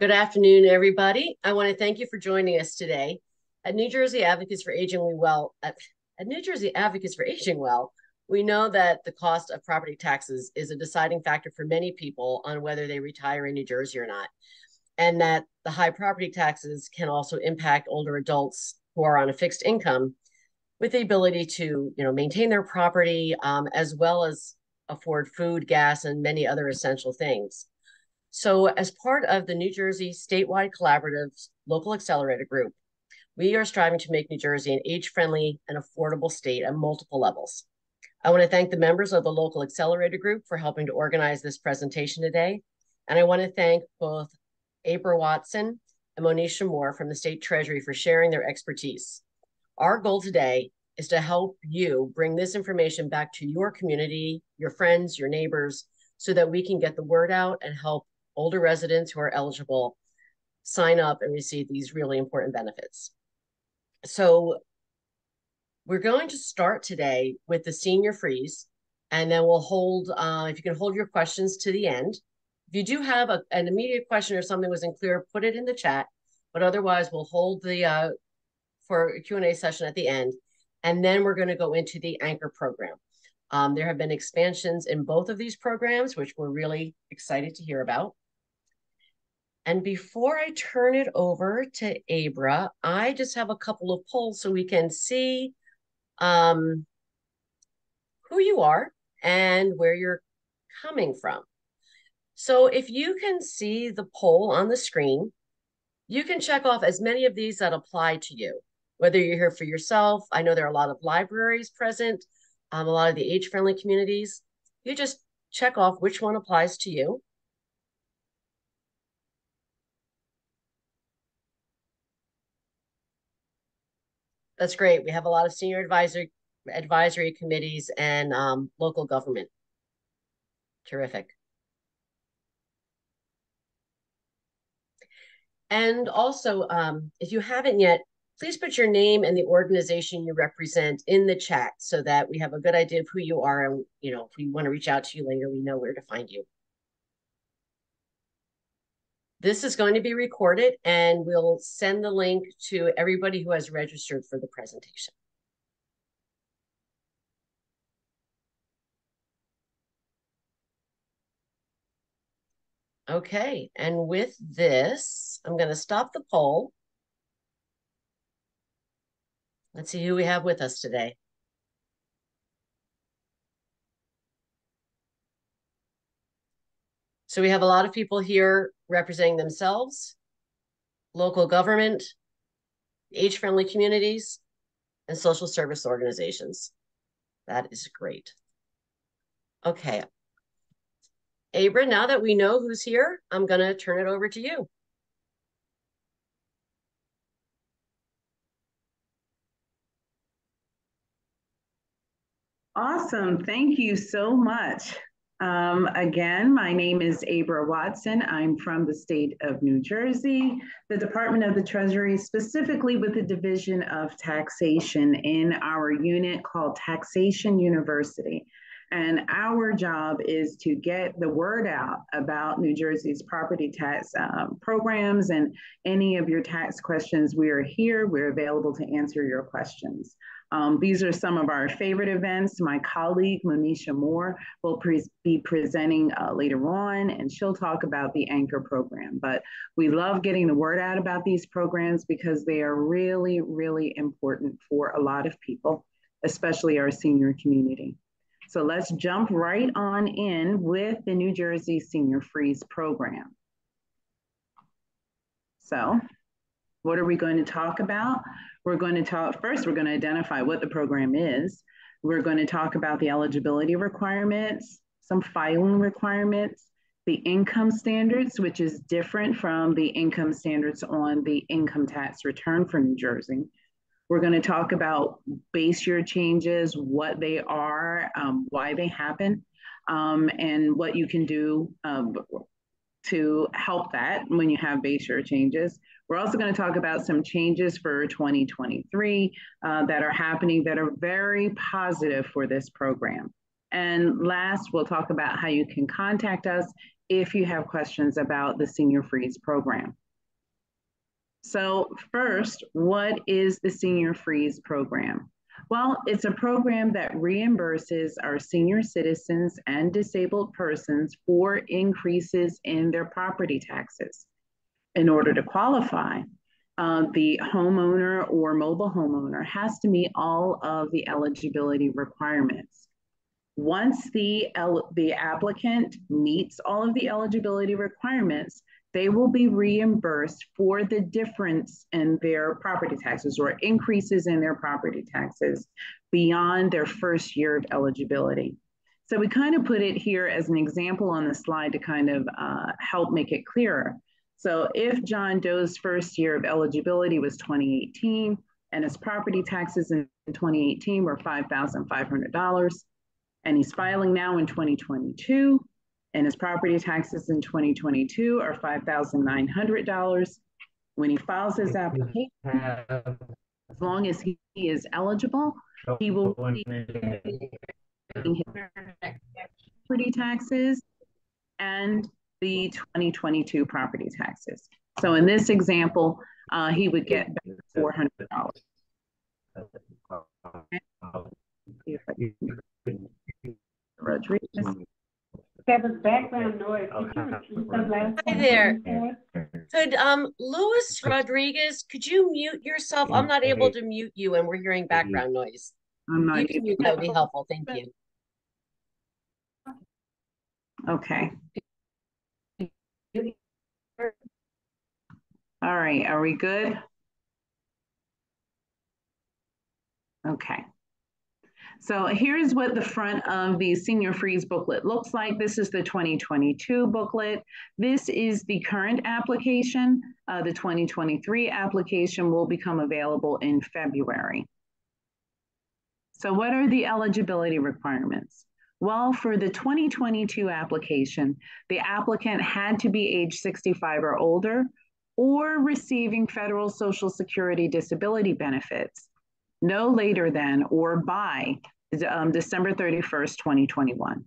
Good afternoon, everybody. I want to thank you for joining us today. At New Jersey Advocates for Aging We Well, at, at New Jersey Advocates for Aging Well, we know that the cost of property taxes is a deciding factor for many people on whether they retire in New Jersey or not, and that the high property taxes can also impact older adults who are on a fixed income with the ability to, you know, maintain their property um, as well as afford food, gas, and many other essential things. So, as part of the New Jersey statewide Collaborative's local accelerator group, we are striving to make New Jersey an age friendly and affordable state at multiple levels. I want to thank the members of the local accelerator group for helping to organize this presentation today. And I want to thank both Abra Watson and Monisha Moore from the State Treasury for sharing their expertise. Our goal today is to help you bring this information back to your community, your friends, your neighbors, so that we can get the word out and help older residents who are eligible sign up and receive these really important benefits. So we're going to start today with the senior freeze, and then we'll hold, uh, if you can hold your questions to the end. If you do have a, an immediate question or something wasn't clear, put it in the chat, but otherwise we'll hold the, uh, for a Q&A session at the end. And then we're gonna go into the anchor program. Um, there have been expansions in both of these programs, which we're really excited to hear about. And before I turn it over to Abra, I just have a couple of polls so we can see um, who you are and where you're coming from. So if you can see the poll on the screen, you can check off as many of these that apply to you, whether you're here for yourself. I know there are a lot of libraries present, um, a lot of the age-friendly communities. You just check off which one applies to you. That's great. We have a lot of senior advisory advisory committees and um, local government. Terrific. And also, um, if you haven't yet, please put your name and the organization you represent in the chat so that we have a good idea of who you are. And, you know, if we want to reach out to you later, we know where to find you. This is going to be recorded and we'll send the link to everybody who has registered for the presentation. Okay, and with this, I'm going to stop the poll. Let's see who we have with us today. So we have a lot of people here representing themselves, local government, age-friendly communities, and social service organizations. That is great. Okay. Abra, now that we know who's here, I'm going to turn it over to you. Awesome. Thank you so much. Um, again, my name is Abra Watson. I'm from the state of New Jersey, the Department of the Treasury, specifically with the Division of Taxation in our unit called Taxation University. And our job is to get the word out about New Jersey's property tax um, programs and any of your tax questions. We are here, we're available to answer your questions. Um, these are some of our favorite events. My colleague, Monisha Moore, will pre be presenting uh, later on, and she'll talk about the Anchor program. But we love getting the word out about these programs because they are really, really important for a lot of people, especially our senior community. So let's jump right on in with the New Jersey Senior Freeze program. So what are we going to talk about? We're going to talk, first, we're going to identify what the program is. We're going to talk about the eligibility requirements, some filing requirements, the income standards, which is different from the income standards on the income tax return for New Jersey. We're going to talk about base year changes, what they are, um, why they happen, um, and what you can do um, to help that when you have base year changes. We're also going to talk about some changes for 2023 uh, that are happening that are very positive for this program. And last, we'll talk about how you can contact us if you have questions about the Senior Freeze program. So first, what is the Senior Freeze program? Well, it's a program that reimburses our senior citizens and disabled persons for increases in their property taxes. In order to qualify, uh, the homeowner or mobile homeowner has to meet all of the eligibility requirements. Once the, the applicant meets all of the eligibility requirements, they will be reimbursed for the difference in their property taxes or increases in their property taxes beyond their first year of eligibility. So we kind of put it here as an example on the slide to kind of uh, help make it clearer. So if John Doe's first year of eligibility was 2018 and his property taxes in 2018 were $5,500 and he's filing now in 2022 and his property taxes in 2022 are $5,900. When he files his application, as long as he is eligible, he will property taxes and the 2022 property taxes. So in this example, uh, he would get $400. Rodriguez. Kevin's background noise. Hi there. Could um Luis Rodriguez, could you mute yourself? I'm not able to mute you and we're hearing background noise. I'm not. You can mute, that would be helpful. Thank you. Okay. All right, are we good? Okay. So here's what the front of the Senior Freeze booklet looks like. This is the 2022 booklet. This is the current application. Uh, the 2023 application will become available in February. So what are the eligibility requirements? Well, for the 2022 application, the applicant had to be age 65 or older or receiving federal Social Security disability benefits no later than or by um, December 31st, 2021.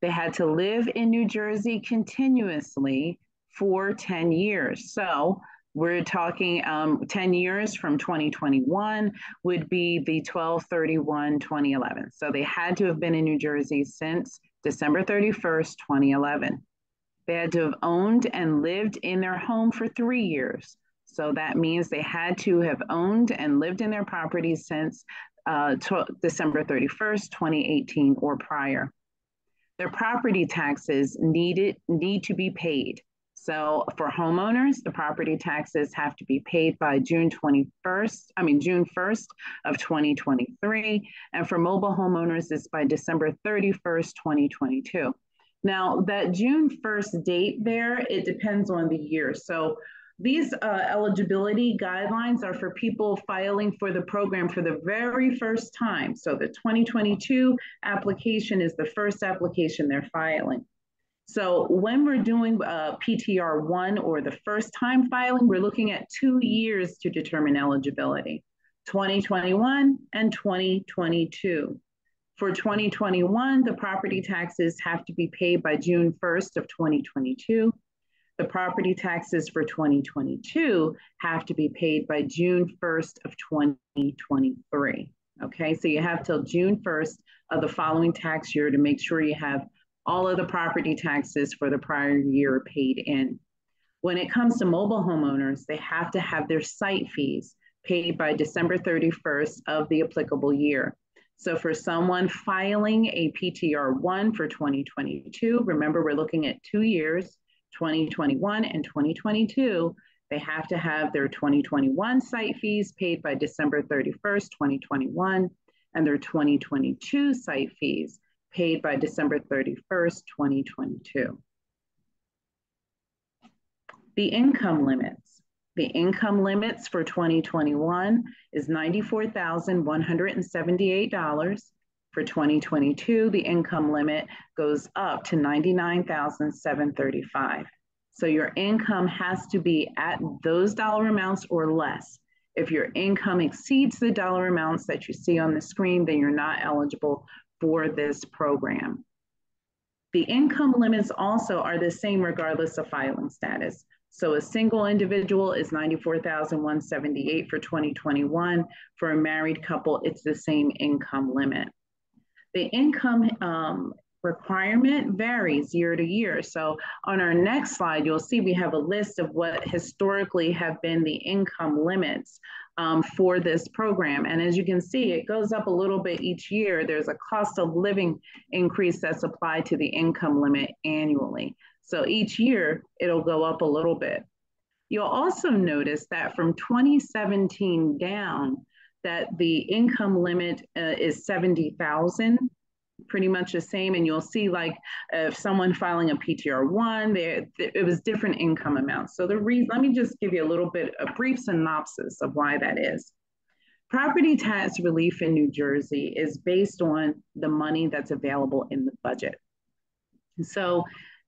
They had to live in New Jersey continuously for 10 years. So we're talking um, 10 years from 2021 would be the 12 31 2011. So they had to have been in New Jersey since December 31st, 2011. They had to have owned and lived in their home for three years. So that means they had to have owned and lived in their property since uh, December 31st, 2018 or prior. Their property taxes needed, need to be paid. So for homeowners, the property taxes have to be paid by June 21st, I mean, June 1st of 2023. And for mobile homeowners, it's by December 31st, 2022. Now that June 1st date there, it depends on the year. So these uh, eligibility guidelines are for people filing for the program for the very first time. So the 2022 application is the first application they're filing. So when we're doing uh, PTR one or the first time filing, we're looking at two years to determine eligibility, 2021 and 2022. For 2021, the property taxes have to be paid by June 1st of 2022 the property taxes for 2022 have to be paid by June 1st of 2023. Okay, so you have till June 1st of the following tax year to make sure you have all of the property taxes for the prior year paid in. When it comes to mobile homeowners, they have to have their site fees paid by December 31st of the applicable year. So for someone filing a PTR 1 for 2022, remember we're looking at two years, 2021 and 2022, they have to have their 2021 site fees paid by December 31st, 2021, and their 2022 site fees paid by December 31st, 2022. The income limits. The income limits for 2021 is $94,178 for 2022, the income limit goes up to 99,735. So your income has to be at those dollar amounts or less. If your income exceeds the dollar amounts that you see on the screen, then you're not eligible for this program. The income limits also are the same regardless of filing status. So a single individual is 94,178 for 2021. For a married couple, it's the same income limit. The income um, requirement varies year to year. So on our next slide, you'll see we have a list of what historically have been the income limits um, for this program. And as you can see, it goes up a little bit each year. There's a cost of living increase that's applied to the income limit annually. So each year it'll go up a little bit. You'll also notice that from 2017 down, that the income limit uh, is 70,000 pretty much the same. And you'll see like if someone filing a PTR one, there it was different income amounts. So the reason, let me just give you a little bit, a brief synopsis of why that is. Property tax relief in New Jersey is based on the money that's available in the budget. So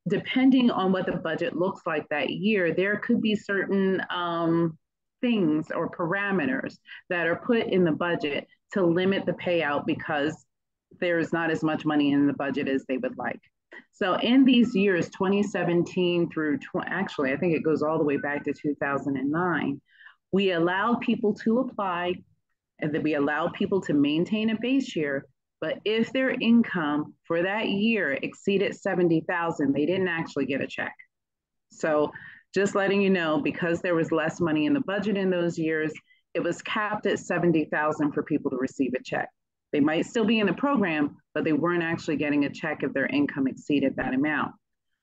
depending on what the budget looks like that year, there could be certain um, things or parameters that are put in the budget to limit the payout because there's not as much money in the budget as they would like. So in these years, 2017 through, tw- actually, I think it goes all the way back to 2009, we allowed people to apply and then we allowed people to maintain a base year. But if their income for that year exceeded 70,000, they didn't actually get a check. So just letting you know, because there was less money in the budget in those years, it was capped at 70,000 for people to receive a check. They might still be in the program, but they weren't actually getting a check if their income exceeded that amount.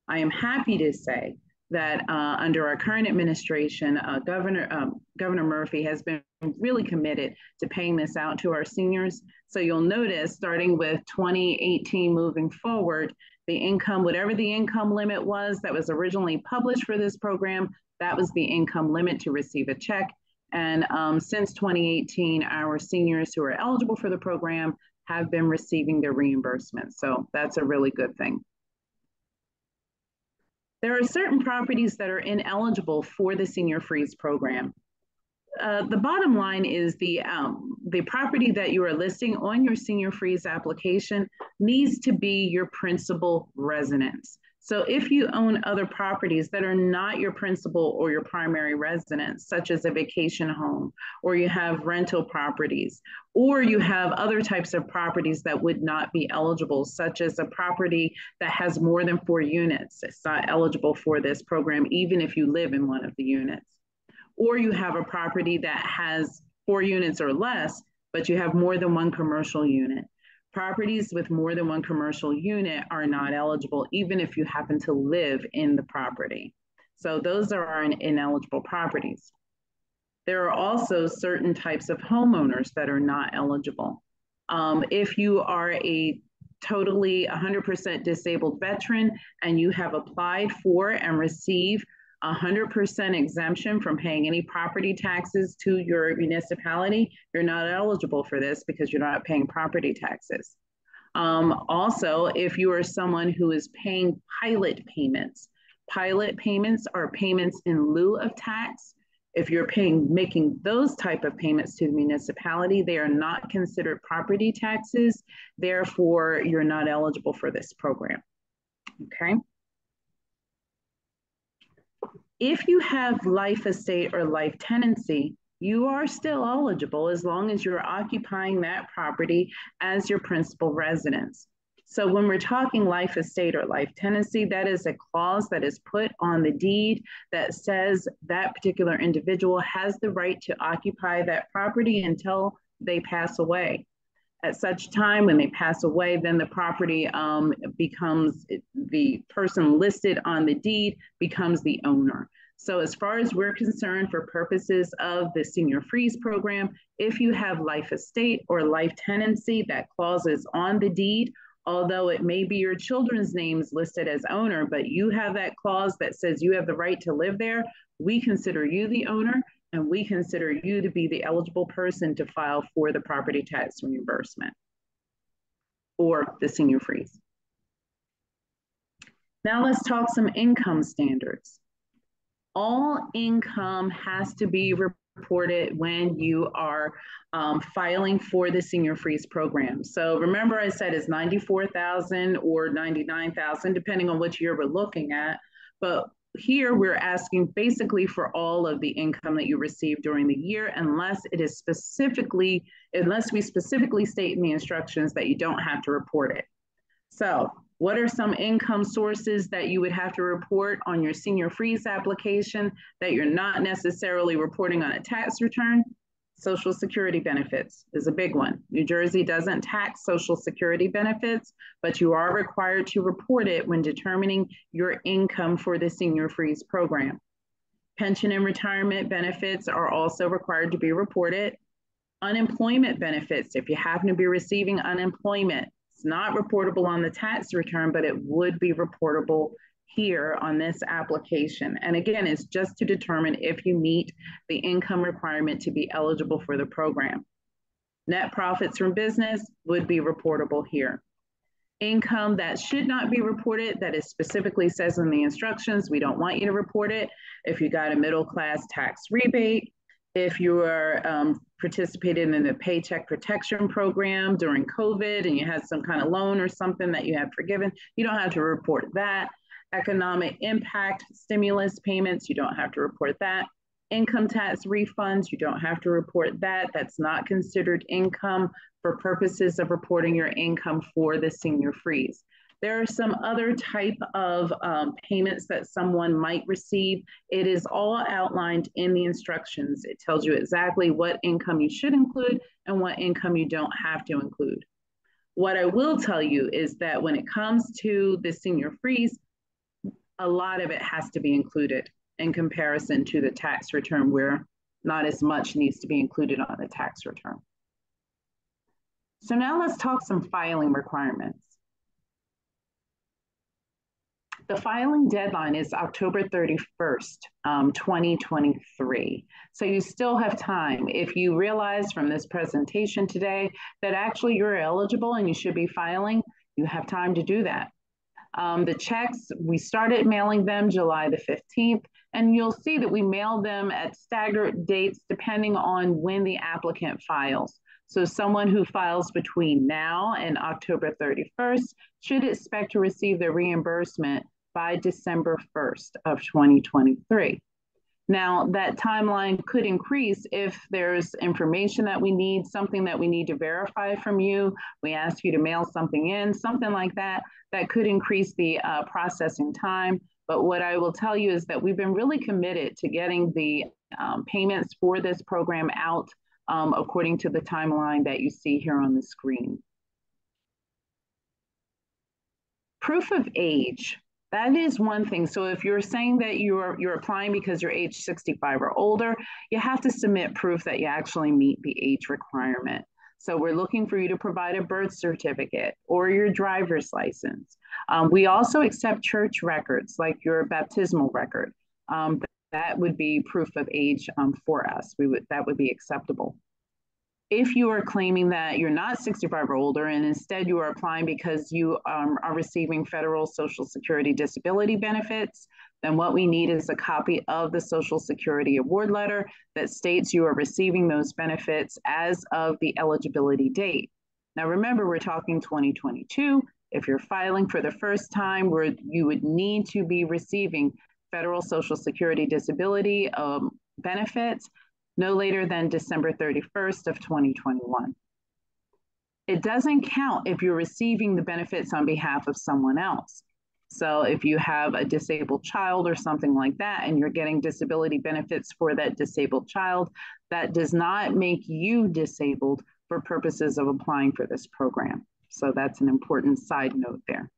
I am happy to say that uh, under our current administration, uh, Governor um, Governor Murphy has been really committed to paying this out to our seniors. So you'll notice, starting with 2018 moving forward, the income, whatever the income limit was that was originally published for this program, that was the income limit to receive a check. And um, since 2018, our seniors who are eligible for the program have been receiving their reimbursement. So that's a really good thing. There are certain properties that are ineligible for the Senior Freeze program. Uh, the bottom line is the um, the property that you are listing on your Senior Freeze application needs to be your principal residence. So if you own other properties that are not your principal or your primary residence, such as a vacation home, or you have rental properties, or you have other types of properties that would not be eligible, such as a property that has more than four units, it's not eligible for this program, even if you live in one of the units. Or you have a property that has four units or less, but you have more than one commercial unit Properties with more than one commercial unit are not eligible, even if you happen to live in the property. So those are our ineligible properties. There are also certain types of homeowners that are not eligible. Um, if you are a totally 100% disabled veteran and you have applied for and received 100% exemption from paying any property taxes to your municipality, you're not eligible for this because you're not paying property taxes. Um, also, if you are someone who is paying pilot payments, pilot payments are payments in lieu of tax. If you're paying, making those type of payments to the municipality, they are not considered property taxes. Therefore, you're not eligible for this program. Okay. If you have life estate or life tenancy, you are still eligible as long as you're occupying that property as your principal residence. So when we're talking life estate or life tenancy, that is a clause that is put on the deed that says that particular individual has the right to occupy that property until they pass away at such time when they pass away, then the property um, becomes the person listed on the deed becomes the owner. So as far as we're concerned for purposes of the senior freeze program, if you have life estate or life tenancy, that clause is on the deed, although it may be your children's names listed as owner, but you have that clause that says you have the right to live there, we consider you the owner and we consider you to be the eligible person to file for the property tax reimbursement or the senior freeze. Now let's talk some income standards. All income has to be reported when you are um, filing for the senior freeze program. So remember I said it's 94,000 or 99,000, depending on which year we're looking at. But here we're asking basically for all of the income that you received during the year, unless it is specifically, unless we specifically state in the instructions that you don't have to report it. So what are some income sources that you would have to report on your senior freeze application that you're not necessarily reporting on a tax return? Social Security benefits is a big one. New Jersey doesn't tax Social Security benefits, but you are required to report it when determining your income for the Senior Freeze program. Pension and retirement benefits are also required to be reported. Unemployment benefits, if you happen to be receiving unemployment, it's not reportable on the tax return, but it would be reportable here on this application. And again, it's just to determine if you meet the income requirement to be eligible for the program. Net profits from business would be reportable here. Income that should not be reported, that is specifically says in the instructions, we don't want you to report it. If you got a middle class tax rebate, if you are um, participated in the Paycheck Protection Program during COVID and you had some kind of loan or something that you had forgiven, you don't have to report that economic impact stimulus payments, you don't have to report that. Income tax refunds, you don't have to report that. That's not considered income for purposes of reporting your income for the senior freeze. There are some other type of um, payments that someone might receive. It is all outlined in the instructions. It tells you exactly what income you should include and what income you don't have to include. What I will tell you is that when it comes to the senior freeze, a lot of it has to be included in comparison to the tax return where not as much needs to be included on the tax return. So now let's talk some filing requirements. The filing deadline is October 31st, um, 2023. So you still have time. If you realize from this presentation today that actually you're eligible and you should be filing, you have time to do that. Um, the checks, we started mailing them July the 15th, and you'll see that we mail them at staggered dates depending on when the applicant files. So someone who files between now and October 31st should expect to receive their reimbursement by December 1st of 2023. Now, that timeline could increase if there's information that we need, something that we need to verify from you. We ask you to mail something in, something like that, that could increase the uh, processing time. But what I will tell you is that we've been really committed to getting the um, payments for this program out um, according to the timeline that you see here on the screen. Proof of age. That is one thing. So if you're saying that you're you're applying because you're age 65 or older, you have to submit proof that you actually meet the age requirement. So we're looking for you to provide a birth certificate or your driver's license. Um, we also accept church records like your baptismal record. Um, that would be proof of age um, for us. We would that would be acceptable if you are claiming that you're not 65 or older and instead you are applying because you um, are receiving federal Social Security disability benefits, then what we need is a copy of the Social Security award letter that states you are receiving those benefits as of the eligibility date. Now, remember, we're talking 2022. If you're filing for the first time, where you would need to be receiving federal Social Security disability um, benefits, no later than December 31st of 2021. It doesn't count if you're receiving the benefits on behalf of someone else. So if you have a disabled child or something like that, and you're getting disability benefits for that disabled child, that does not make you disabled for purposes of applying for this program. So that's an important side note there.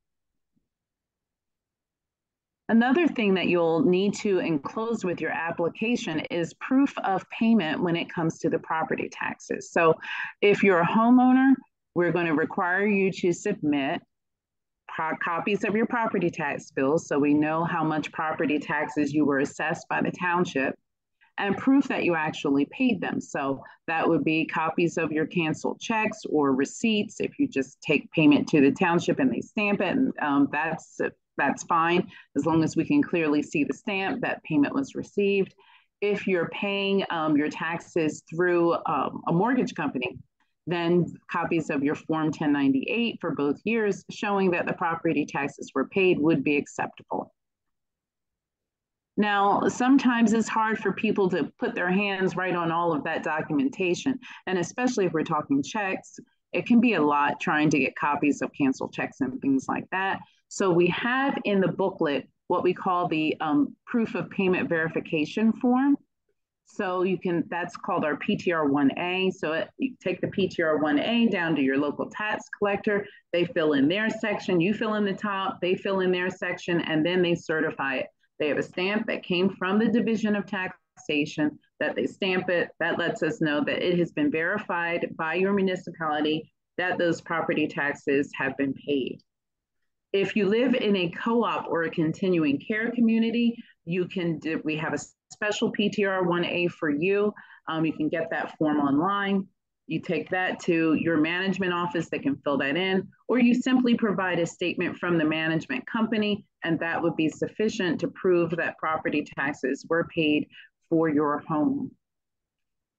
Another thing that you'll need to enclose with your application is proof of payment when it comes to the property taxes. So if you're a homeowner, we're going to require you to submit copies of your property tax bills so we know how much property taxes you were assessed by the township and proof that you actually paid them. So that would be copies of your canceled checks or receipts if you just take payment to the township and they stamp it. And um, that's that's fine as long as we can clearly see the stamp that payment was received. If you're paying um, your taxes through um, a mortgage company, then copies of your Form 1098 for both years showing that the property taxes were paid would be acceptable. Now, sometimes it's hard for people to put their hands right on all of that documentation. And especially if we're talking checks, it can be a lot trying to get copies of canceled checks and things like that. So we have in the booklet what we call the um, proof of payment verification form. So you can, that's called our PTR 1A. So it, you take the PTR 1A down to your local tax collector. They fill in their section, you fill in the top, they fill in their section, and then they certify it. They have a stamp that came from the Division of Taxation that they stamp it. That lets us know that it has been verified by your municipality that those property taxes have been paid. If you live in a co-op or a continuing care community, you can we have a special PTR 1A for you. Um, you can get that form online. You take that to your management office, they can fill that in, or you simply provide a statement from the management company, and that would be sufficient to prove that property taxes were paid for your home.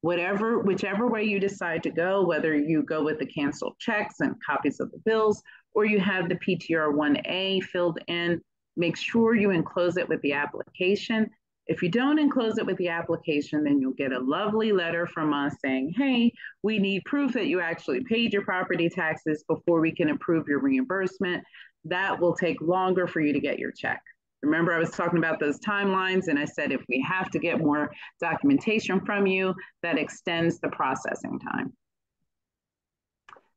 Whatever, whichever way you decide to go, whether you go with the canceled checks and copies of the bills, or you have the PTR 1A filled in, make sure you enclose it with the application if you don't enclose it with the application, then you'll get a lovely letter from us saying, hey, we need proof that you actually paid your property taxes before we can approve your reimbursement. That will take longer for you to get your check. Remember, I was talking about those timelines, and I said if we have to get more documentation from you, that extends the processing time.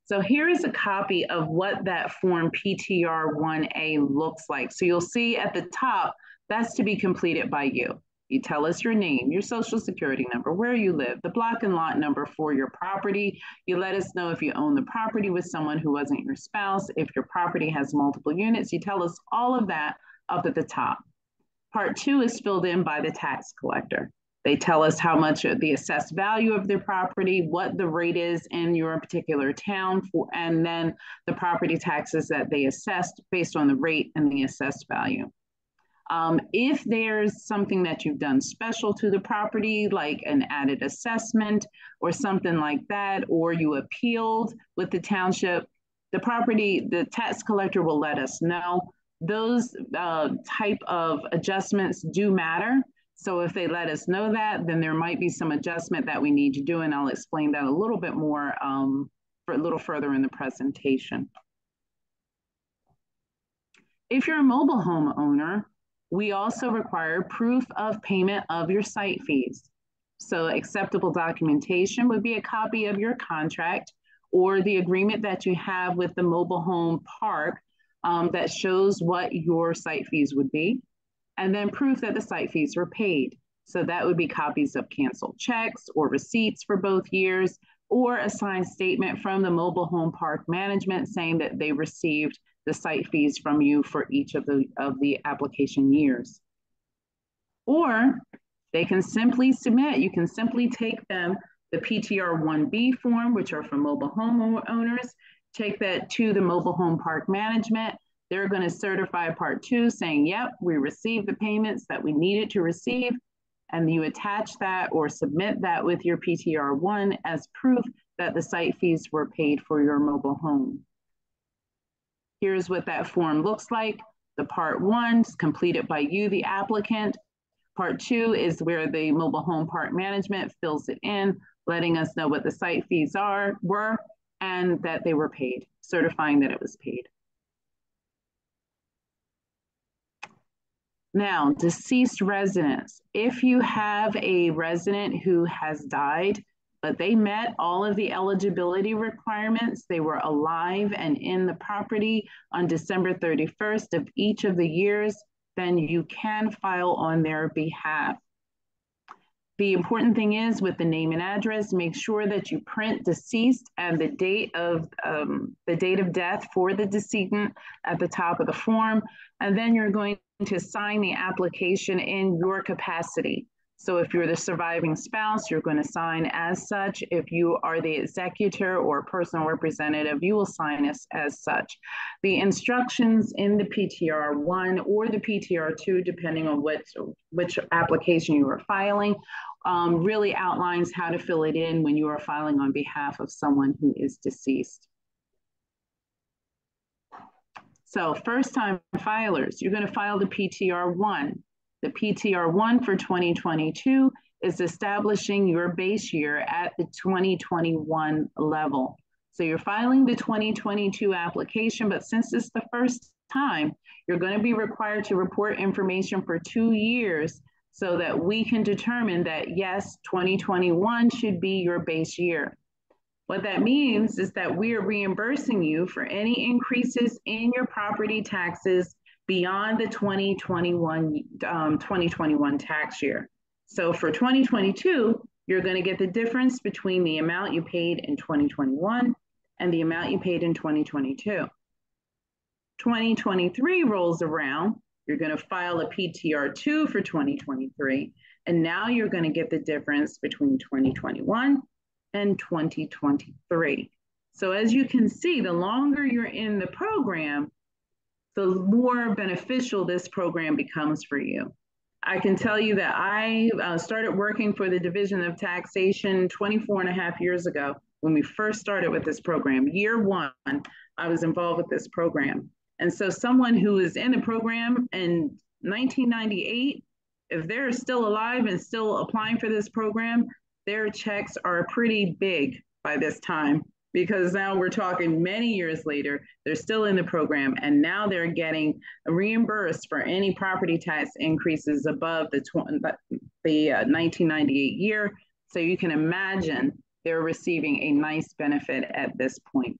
So here is a copy of what that form PTR 1A looks like. So you'll see at the top, that's to be completed by you. You tell us your name, your social security number, where you live, the block and lot number for your property. You let us know if you own the property with someone who wasn't your spouse. If your property has multiple units, you tell us all of that up at the top. Part two is filled in by the tax collector. They tell us how much the assessed value of their property, what the rate is in your particular town, for, and then the property taxes that they assessed based on the rate and the assessed value. Um, if there's something that you've done special to the property, like an added assessment or something like that, or you appealed with the township, the property, the tax collector will let us know. Those uh, type of adjustments do matter. So if they let us know that, then there might be some adjustment that we need to do, and I'll explain that a little bit more um, for a little further in the presentation. If you're a mobile home owner, we also require proof of payment of your site fees. So acceptable documentation would be a copy of your contract or the agreement that you have with the mobile home park um, that shows what your site fees would be, and then proof that the site fees were paid. So that would be copies of canceled checks or receipts for both years, or a signed statement from the mobile home park management saying that they received the site fees from you for each of the, of the application years. Or they can simply submit, you can simply take them, the PTR 1B form, which are for mobile home owners, take that to the mobile home park management. They're going to certify part two saying, yep, we received the payments that we needed to receive. And you attach that or submit that with your PTR 1 as proof that the site fees were paid for your mobile home. Here's what that form looks like. The part one is completed by you, the applicant. Part two is where the mobile home park management fills it in, letting us know what the site fees are, were, and that they were paid, certifying that it was paid. Now, deceased residents. If you have a resident who has died, but they met all of the eligibility requirements. They were alive and in the property on December 31st of each of the years, then you can file on their behalf. The important thing is with the name and address, make sure that you print deceased and the date of um, the date of death for the decedent at the top of the form. And then you're going to sign the application in your capacity. So if you're the surviving spouse, you're going to sign as such. If you are the executor or personal representative, you will sign as, as such. The instructions in the PTR 1 or the PTR 2, depending on which, which application you are filing, um, really outlines how to fill it in when you are filing on behalf of someone who is deceased. So first time filers, you're going to file the PTR 1. The PTR 1 for 2022 is establishing your base year at the 2021 level. So you're filing the 2022 application, but since it's the first time, you're going to be required to report information for two years so that we can determine that yes, 2021 should be your base year. What that means is that we are reimbursing you for any increases in your property taxes beyond the 2021, um, 2021 tax year. So for 2022, you're going to get the difference between the amount you paid in 2021 and the amount you paid in 2022. 2023 rolls around, you're going to file a PTR2 for 2023, and now you're going to get the difference between 2021 and 2023. So as you can see, the longer you're in the program, the more beneficial this program becomes for you. I can tell you that I uh, started working for the Division of Taxation 24 and a half years ago when we first started with this program. Year one, I was involved with this program. And so someone who is in the program in 1998, if they're still alive and still applying for this program, their checks are pretty big by this time because now we're talking many years later, they're still in the program and now they're getting reimbursed for any property tax increases above the, the uh, 1998 year. So you can imagine they're receiving a nice benefit at this point.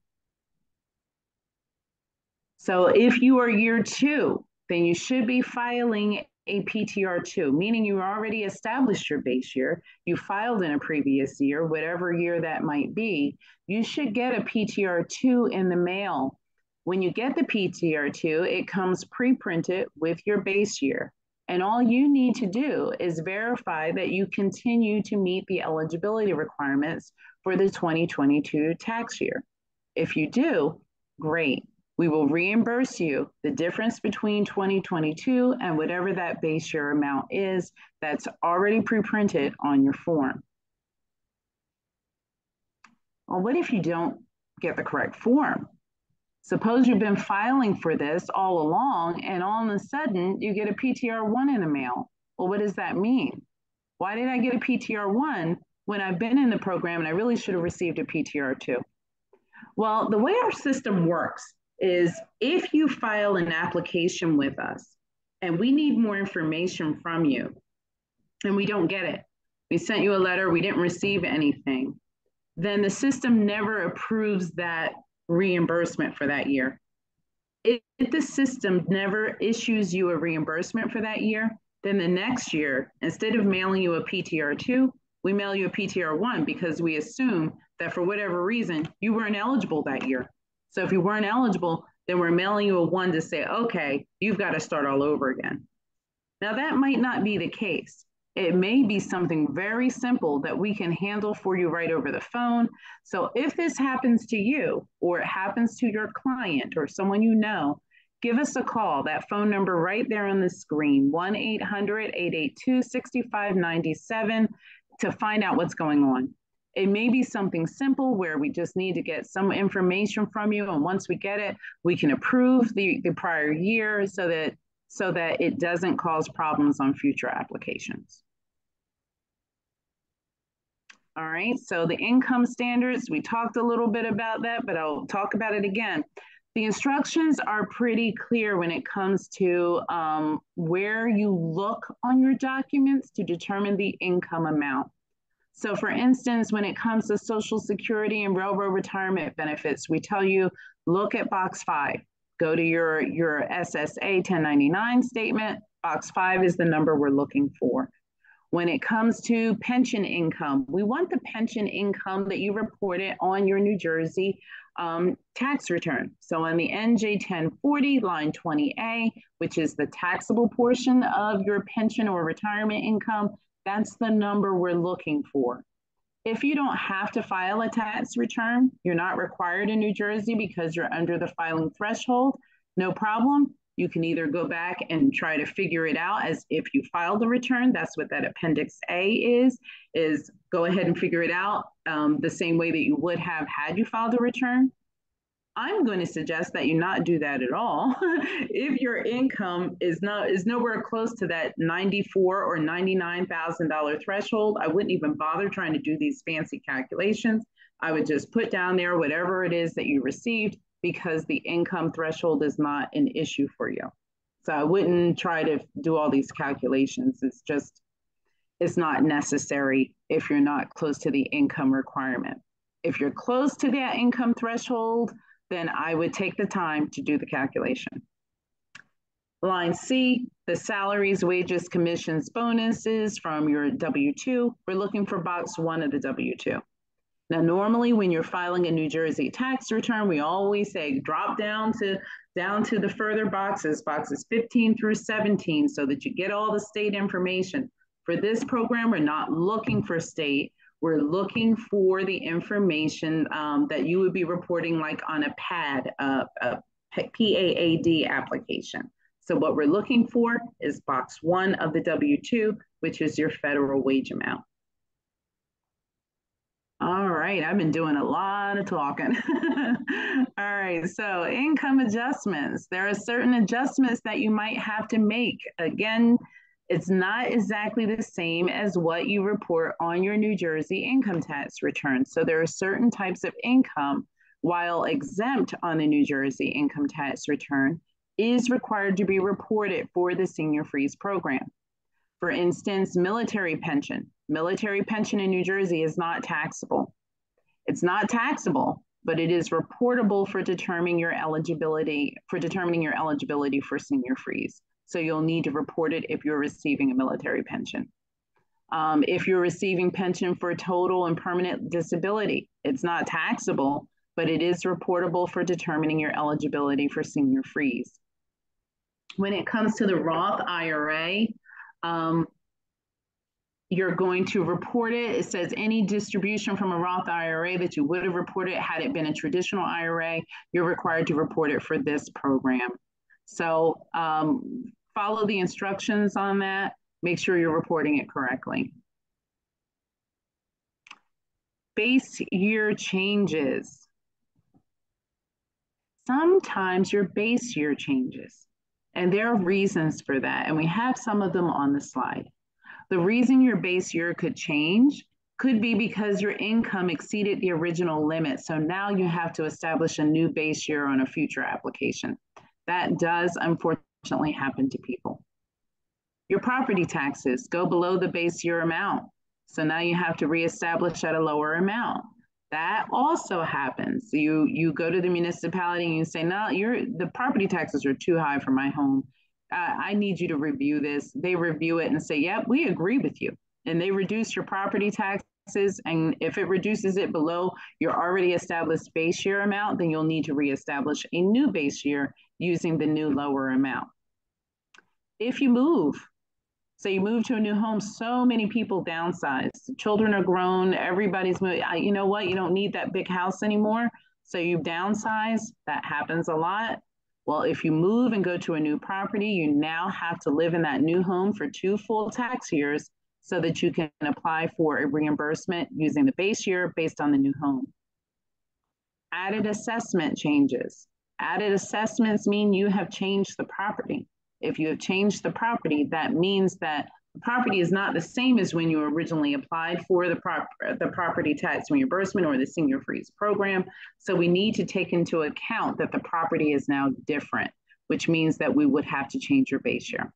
So if you are year two, then you should be filing a PTR2, meaning you already established your base year, you filed in a previous year, whatever year that might be, you should get a PTR2 in the mail. When you get the PTR2, it comes pre printed with your base year. And all you need to do is verify that you continue to meet the eligibility requirements for the 2022 tax year. If you do, great. We will reimburse you the difference between 2022 and whatever that base year amount is that's already pre-printed on your form. Well, what if you don't get the correct form? Suppose you've been filing for this all along and all of a sudden you get a PTR 1 in the mail. Well, what does that mean? Why did I get a PTR 1 when I've been in the program and I really should have received a PTR 2? Well, the way our system works is if you file an application with us and we need more information from you and we don't get it, we sent you a letter, we didn't receive anything, then the system never approves that reimbursement for that year. If the system never issues you a reimbursement for that year, then the next year, instead of mailing you a PTR2, we mail you a PTR1 because we assume that for whatever reason, you weren't eligible that year. So if you weren't eligible, then we're mailing you a one to say, okay, you've got to start all over again. Now, that might not be the case. It may be something very simple that we can handle for you right over the phone. So if this happens to you or it happens to your client or someone you know, give us a call. That phone number right there on the screen, 1 800 882 6597, to find out what's going on. It may be something simple where we just need to get some information from you. And once we get it, we can approve the, the prior year so that so that it doesn't cause problems on future applications. All right, so the income standards, we talked a little bit about that, but I'll talk about it again. The instructions are pretty clear when it comes to um, where you look on your documents to determine the income amount. So for instance, when it comes to Social Security and railroad retirement benefits, we tell you, look at box five. Go to your, your SSA 1099 statement. Box five is the number we're looking for. When it comes to pension income, we want the pension income that you reported on your New Jersey um, tax return. So on the NJ 1040, line 20A, which is the taxable portion of your pension or retirement income, That's the number we're looking for. If you don't have to file a tax return, you're not required in New Jersey because you're under the filing threshold, no problem. You can either go back and try to figure it out as if you filed the return. That's what that Appendix A is, is go ahead and figure it out um, the same way that you would have had you filed a return. I'm going to suggest that you not do that at all. if your income is not is nowhere close to that ninety-four or ninety-nine thousand dollar threshold, I wouldn't even bother trying to do these fancy calculations. I would just put down there whatever it is that you received because the income threshold is not an issue for you. So I wouldn't try to do all these calculations. It's just it's not necessary if you're not close to the income requirement. If you're close to that income threshold, then I would take the time to do the calculation. Line C, the salaries, wages, commissions, bonuses from your W-2. We're looking for box one of the W-2. Now, normally when you're filing a New Jersey tax return, we always say drop down to down to the further boxes, boxes 15 through 17, so that you get all the state information. For this program, we're not looking for state. We're looking for the information um, that you would be reporting like on a PAD, uh, a PAAD application. So what we're looking for is box one of the W-2, which is your federal wage amount. All right, I've been doing a lot of talking. All right, so income adjustments. There are certain adjustments that you might have to make. Again, it's not exactly the same as what you report on your New Jersey income tax return. So there are certain types of income, while exempt on the New Jersey income tax return, is required to be reported for the Senior Freeze program. For instance, military pension. Military pension in New Jersey is not taxable. It's not taxable, but it is reportable for determining your eligibility for determining your eligibility for senior freeze. So you'll need to report it if you're receiving a military pension. Um, if you're receiving pension for total and permanent disability, it's not taxable, but it is reportable for determining your eligibility for senior freeze. When it comes to the Roth IRA, um, you're going to report it. It says any distribution from a Roth IRA that you would have reported had it been a traditional IRA, you're required to report it for this program. So um, follow the instructions on that. Make sure you're reporting it correctly. Base year changes. Sometimes your base year changes, and there are reasons for that, and we have some of them on the slide. The reason your base year could change could be because your income exceeded the original limit. So now you have to establish a new base year on a future application. That does unfortunately happen to people. Your property taxes go below the base year amount. So now you have to reestablish at a lower amount. That also happens. You you go to the municipality and you say, no, you're the property taxes are too high for my home. Uh, I need you to review this. They review it and say, yep, we agree with you. And they reduce your property taxes. And if it reduces it below your already established base year amount, then you'll need to reestablish a new base year using the new lower amount. If you move, so you move to a new home, so many people downsize. Children are grown, everybody's moving. You know what? You don't need that big house anymore. So you downsize, that happens a lot. Well, if you move and go to a new property, you now have to live in that new home for two full tax years so that you can apply for a reimbursement using the base year based on the new home. Added assessment changes. Added assessments mean you have changed the property. If you have changed the property, that means that the property is not the same as when you originally applied for the, prop- the property tax reimbursement or the senior freeze program. So we need to take into account that the property is now different, which means that we would have to change your base year.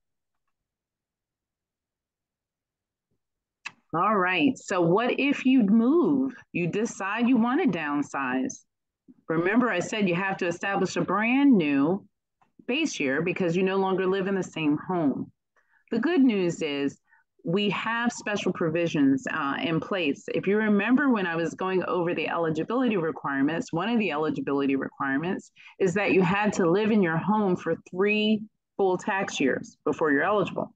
All right, so what if you move? You decide you want to downsize. Remember, I said you have to establish a brand new base year because you no longer live in the same home. The good news is we have special provisions uh, in place. If you remember when I was going over the eligibility requirements, one of the eligibility requirements is that you had to live in your home for three full tax years before you're eligible.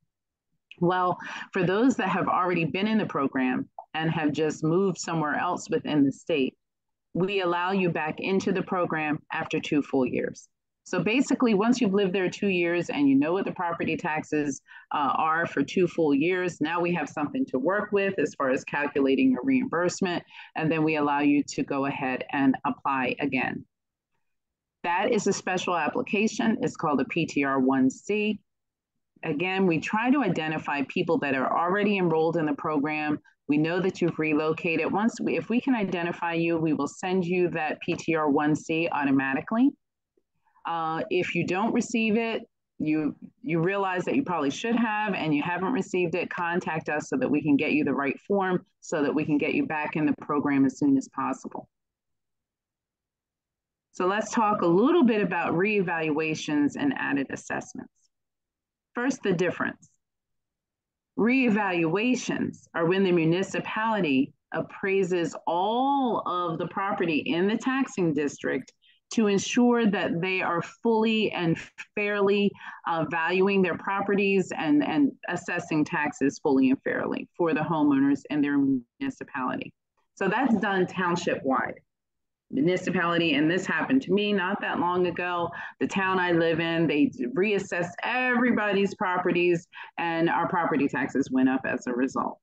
Well, for those that have already been in the program and have just moved somewhere else within the state, we allow you back into the program after two full years. So basically, once you've lived there two years and you know what the property taxes uh, are for two full years, now we have something to work with as far as calculating your reimbursement, and then we allow you to go ahead and apply again. That is a special application. It's called a PTR 1C. Again, we try to identify people that are already enrolled in the program. We know that you've relocated. Once we, if we can identify you, we will send you that PTR 1C automatically. Uh, if you don't receive it, you you realize that you probably should have and you haven't received it, contact us so that we can get you the right form so that we can get you back in the program as soon as possible. So let's talk a little bit about reevaluations and added assessments. First, the difference. Reevaluations are when the municipality appraises all of the property in the taxing district to ensure that they are fully and fairly uh, valuing their properties and, and assessing taxes fully and fairly for the homeowners and their municipality. So that's done township wide. Municipality, and this happened to me not that long ago. The town I live in, they reassessed everybody's properties, and our property taxes went up as a result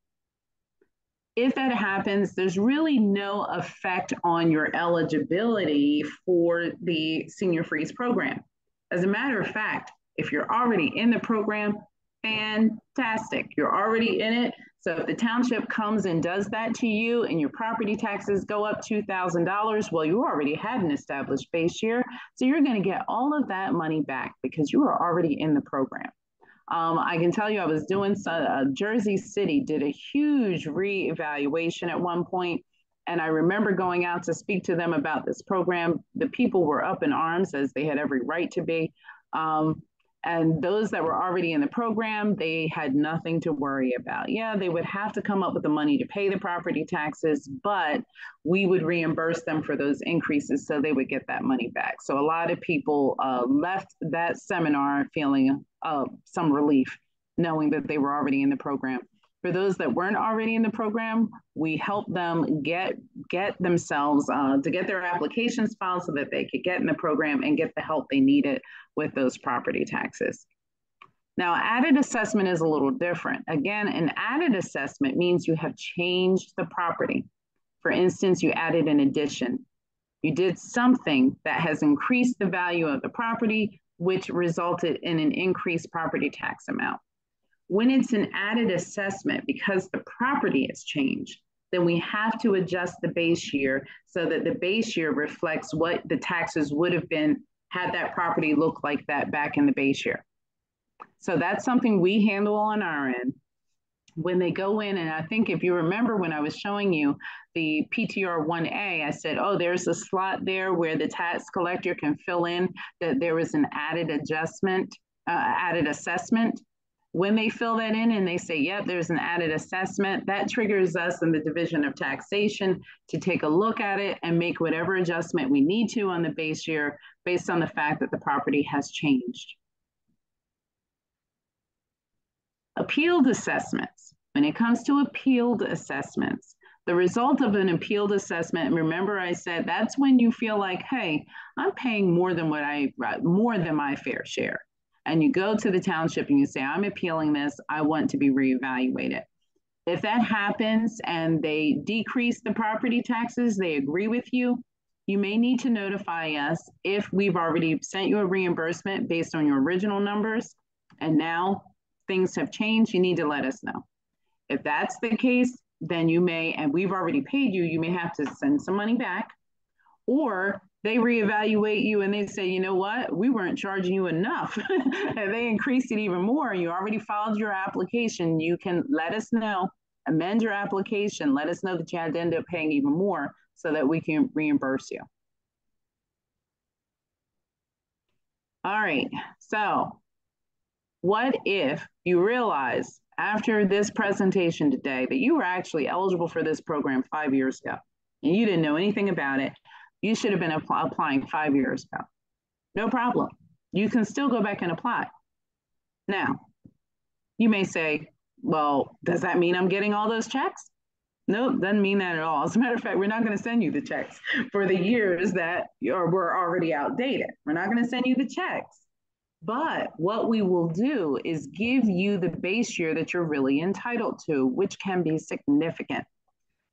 if that happens, there's really no effect on your eligibility for the Senior Freeze program. As a matter of fact, if you're already in the program, fantastic. You're already in it. So if the township comes and does that to you and your property taxes go up $2,000, well, you already had an established base year. So you're going to get all of that money back because you are already in the program. Um, I can tell you, I was doing some, uh, Jersey City did a huge reevaluation at one point, and I remember going out to speak to them about this program. The people were up in arms as they had every right to be. Um, and those that were already in the program, they had nothing to worry about. Yeah, they would have to come up with the money to pay the property taxes, but we would reimburse them for those increases so they would get that money back. So a lot of people uh, left that seminar feeling uh, some relief, knowing that they were already in the program. For those that weren't already in the program, we helped them get get themselves uh, to get their applications filed so that they could get in the program and get the help they needed with those property taxes. Now, added assessment is a little different. Again, an added assessment means you have changed the property. For instance, you added an addition. You did something that has increased the value of the property, which resulted in an increased property tax amount. When it's an added assessment, because the property has changed, then we have to adjust the base year so that the base year reflects what the taxes would have been had that property look like that back in the base year. So that's something we handle on our end. When they go in, and I think if you remember when I was showing you the PTR 1A, I said, oh, there's a slot there where the tax collector can fill in that there was an added adjustment, uh, added assessment. When they fill that in and they say, yep, there's an added assessment, that triggers us in the Division of Taxation to take a look at it and make whatever adjustment we need to on the base year based on the fact that the property has changed. Appealed assessments. When it comes to appealed assessments, the result of an appealed assessment, remember I said that's when you feel like, hey, I'm paying more than what I, more than my fair share and you go to the township and you say, I'm appealing this, I want to be reevaluated. If that happens and they decrease the property taxes, they agree with you, you may need to notify us if we've already sent you a reimbursement based on your original numbers and now things have changed, you need to let us know. If that's the case, then you may, and we've already paid you, you may have to send some money back or they reevaluate you and they say, you know what, we weren't charging you enough. and they increased it even more. You already filed your application. You can let us know, amend your application, let us know that you had to end up paying even more so that we can reimburse you. All right, so what if you realize after this presentation today that you were actually eligible for this program five years ago and you didn't know anything about it you should have been applying five years ago. No problem. You can still go back and apply. Now, you may say, Well, does that mean I'm getting all those checks? Nope, doesn't mean that at all. As a matter of fact, we're not going to send you the checks for the years that are, were already outdated. We're not going to send you the checks. But what we will do is give you the base year that you're really entitled to, which can be significant.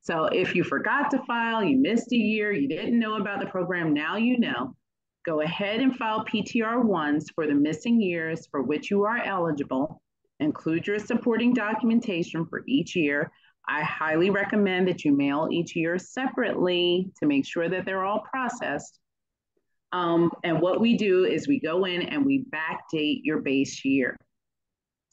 So if you forgot to file, you missed a year, you didn't know about the program, now you know. Go ahead and file PTR ones for the missing years for which you are eligible. Include your supporting documentation for each year. I highly recommend that you mail each year separately to make sure that they're all processed. Um, and what we do is we go in and we backdate your base year.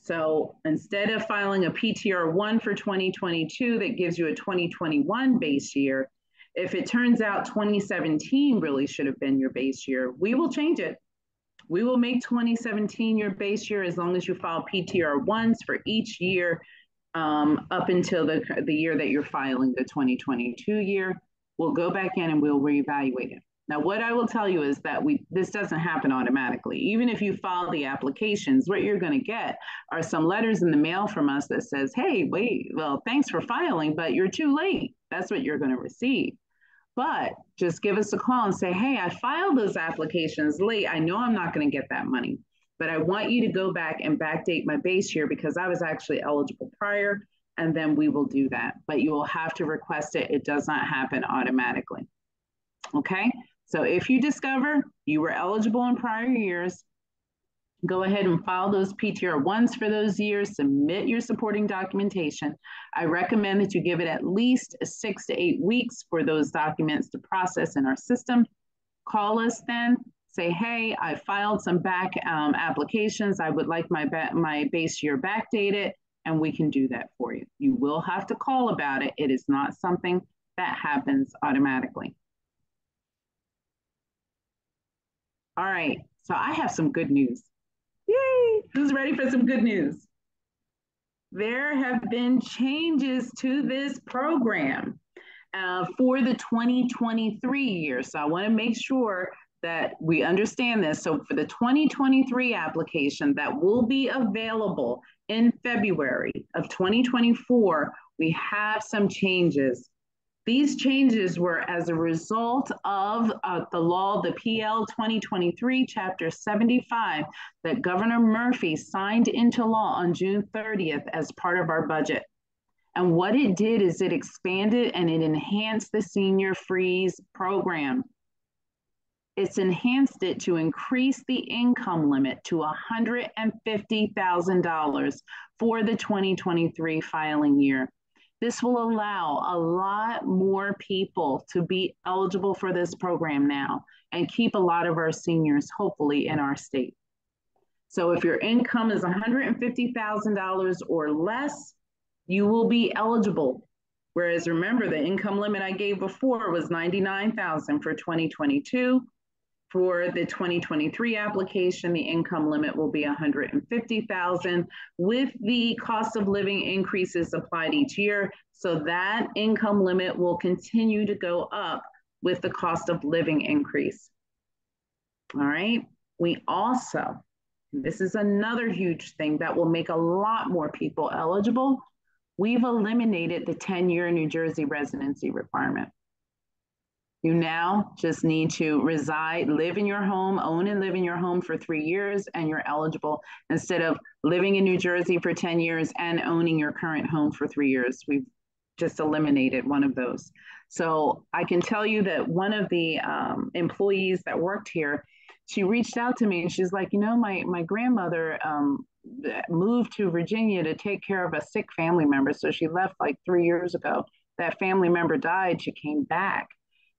So instead of filing a PTR 1 for 2022 that gives you a 2021 base year, if it turns out 2017 really should have been your base year, we will change it. We will make 2017 your base year as long as you file PTR 1s for each year um, up until the, the year that you're filing the 2022 year. We'll go back in and we'll reevaluate it. Now, what I will tell you is that we this doesn't happen automatically. Even if you file the applications, what you're going to get are some letters in the mail from us that says, "Hey, wait, well, thanks for filing, but you're too late." That's what you're going to receive. But just give us a call and say, "Hey, I filed those applications late. I know I'm not going to get that money, but I want you to go back and backdate my base year because I was actually eligible prior." And then we will do that. But you will have to request it. It does not happen automatically. Okay. So if you discover you were eligible in prior years, go ahead and file those PTR ones for those years, submit your supporting documentation. I recommend that you give it at least six to eight weeks for those documents to process in our system. Call us then, say, hey, I filed some back um, applications. I would like my, ba my base year backdated, and we can do that for you. You will have to call about it. It is not something that happens automatically. All right, so I have some good news. Yay! Who's ready for some good news? There have been changes to this program uh, for the 2023 year. So I want to make sure that we understand this. So for the 2023 application that will be available in February of 2024, we have some changes these changes were as a result of uh, the law, the PL 2023, Chapter 75, that Governor Murphy signed into law on June 30th as part of our budget. And what it did is it expanded and it enhanced the senior freeze program. It's enhanced it to increase the income limit to $150,000 for the 2023 filing year. This will allow a lot more people to be eligible for this program now and keep a lot of our seniors, hopefully, in our state. So if your income is $150,000 or less, you will be eligible. Whereas remember, the income limit I gave before was 99,000 for 2022. For the 2023 application, the income limit will be 150,000 with the cost of living increases applied each year. So that income limit will continue to go up with the cost of living increase. All right. We also, this is another huge thing that will make a lot more people eligible. We've eliminated the 10 year New Jersey residency requirement. You now just need to reside, live in your home, own and live in your home for three years, and you're eligible instead of living in New Jersey for 10 years and owning your current home for three years. We've just eliminated one of those. So I can tell you that one of the um, employees that worked here, she reached out to me and she's like, you know, my, my grandmother um, moved to Virginia to take care of a sick family member. So she left like three years ago. That family member died. She came back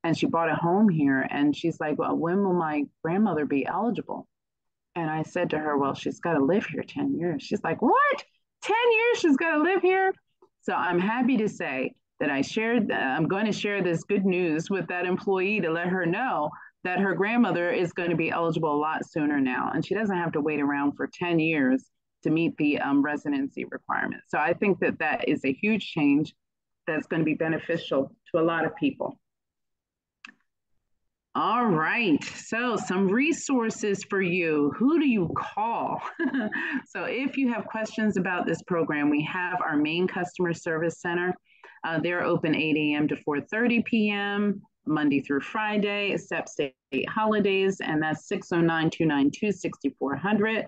and she bought a home here and she's like well when will my grandmother be eligible? And i said to her well she's got to live here 10 years. She's like what? 10 years she's got to live here? So i'm happy to say that i shared i'm going to share this good news with that employee to let her know that her grandmother is going to be eligible a lot sooner now and she doesn't have to wait around for 10 years to meet the um, residency requirement so i think that that is a huge change that's going to be beneficial to a lot of people All right, so some resources for you. Who do you call? so if you have questions about this program, we have our main customer service center. Uh, they're open 8 a.m. to 4.30 p.m. Monday through Friday, except state holidays, and that's 609-292-6400.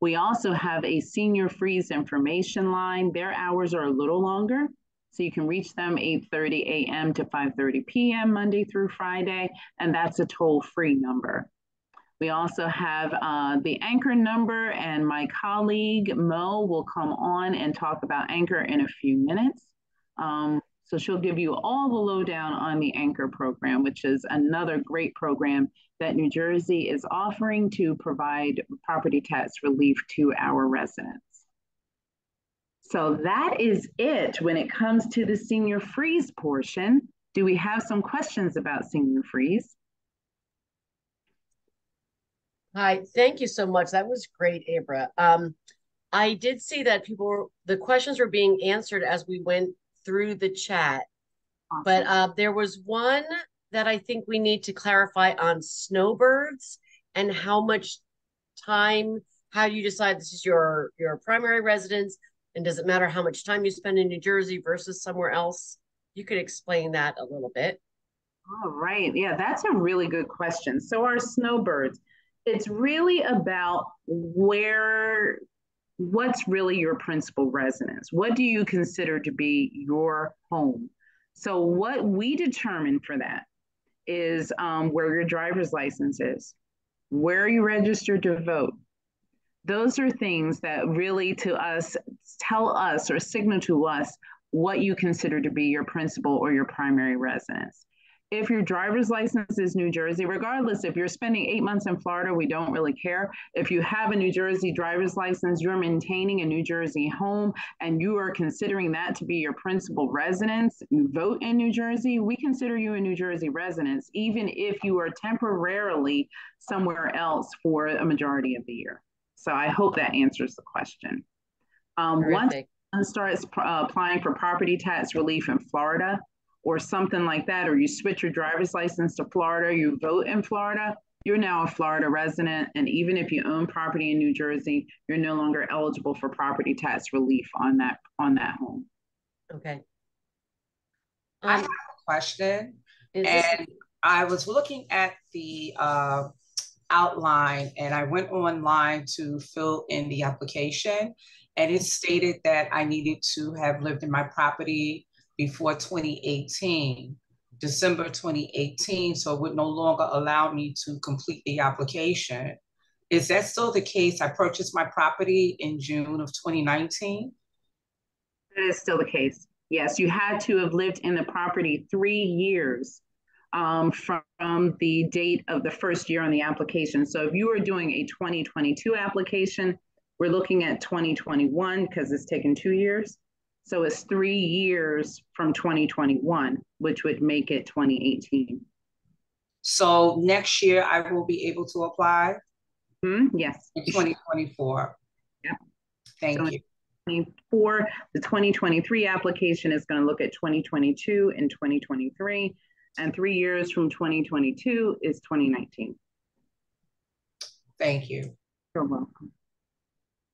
We also have a senior freeze information line. Their hours are a little longer, so you can reach them 8.30 a.m. to 5.30 p.m. Monday through Friday, and that's a toll-free number. We also have uh, the Anchor number, and my colleague Mo will come on and talk about Anchor in a few minutes. Um, so she'll give you all the lowdown on the Anchor program, which is another great program that New Jersey is offering to provide property tax relief to our residents. So that is it when it comes to the senior freeze portion. Do we have some questions about senior freeze? Hi, thank you so much. That was great, Abra. Um, I did see that people were, the questions were being answered as we went through the chat. Awesome. But uh, there was one that I think we need to clarify on snowbirds and how much time, how do you decide this is your your primary residence and does it matter how much time you spend in New Jersey versus somewhere else? You could explain that a little bit. All right. Yeah, that's a really good question. So, our snowbirds, it's really about where, what's really your principal residence? What do you consider to be your home? So, what we determine for that is um, where your driver's license is, where you registered to vote, those are things that really to us tell us or signal to us what you consider to be your principal or your primary residence. If your driver's license is New Jersey, regardless if you're spending eight months in Florida, we don't really care. If you have a New Jersey driver's license, you're maintaining a New Jersey home and you are considering that to be your principal residence, you vote in New Jersey, we consider you a New Jersey residence, even if you are temporarily somewhere else for a majority of the year. So I hope that answers the question. Um, once one starts uh, applying for property tax relief in Florida or something like that, or you switch your driver's license to Florida, you vote in Florida, you're now a Florida resident. And even if you own property in New Jersey, you're no longer eligible for property tax relief on that on that home. Okay. Um, I have a question. and this- I was looking at the uh, outline and I went online to fill in the application and it stated that I needed to have lived in my property before 2018, December 2018, so it would no longer allow me to complete the application. Is that still the case? I purchased my property in June of 2019. That is still the case. Yes, you had to have lived in the property three years um, from the date of the first year on the application. So if you are doing a 2022 application, we're looking at 2021 because it's taken two years. So it's three years from 2021, which would make it 2018. So next year I will be able to apply? Hmm. yes. In 2024. Yeah. Thank so you. For the 2023 application is going to look at 2022 and 2023 and three years from 2022 is 2019. Thank you. You're welcome.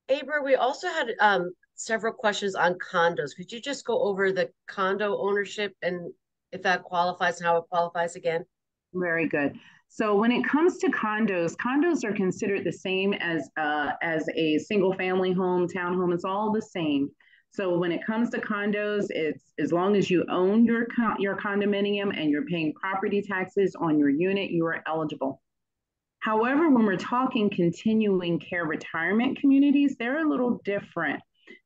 Abra, we also had um, several questions on condos. Could you just go over the condo ownership and if that qualifies and how it qualifies again? Very good. So when it comes to condos, condos are considered the same as uh, as a single family home, townhome. It's all the same. So when it comes to condos, it's as long as you own your con- your condominium and you're paying property taxes on your unit, you are eligible. However, when we're talking continuing care retirement communities, they're a little different.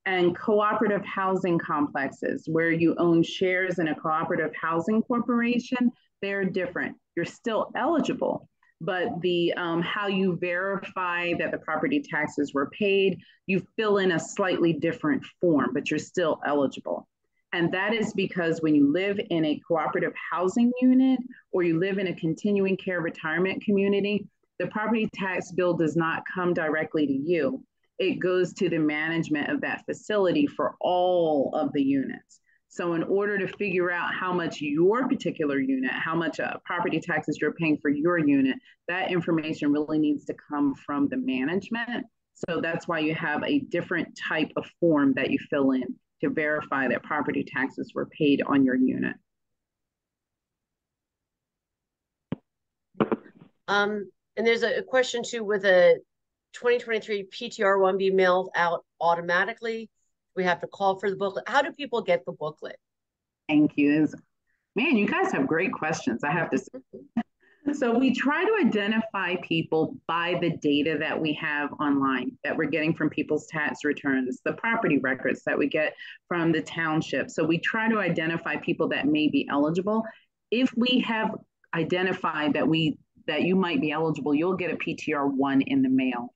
And cooperative housing complexes, where you own shares in a cooperative housing corporation, they're different. You're still eligible, but the um, how you verify that the property taxes were paid, you fill in a slightly different form, but you're still eligible. And that is because when you live in a cooperative housing unit or you live in a continuing care retirement community, the property tax bill does not come directly to you. It goes to the management of that facility for all of the units. So in order to figure out how much your particular unit, how much uh, property taxes you're paying for your unit, that information really needs to come from the management. So that's why you have a different type of form that you fill in to verify that property taxes were paid on your unit. Um, and there's a question too, with a 2023 PTR one be mailed out automatically? We have to call for the booklet. How do people get the booklet? Thank you. Man, you guys have great questions. I have to say. Mm-hmm. So we try to identify people by the data that we have online that we're getting from people's tax returns, the property records that we get from the township. So we try to identify people that may be eligible. If we have identified that we that you might be eligible, you'll get a PTR one in the mail.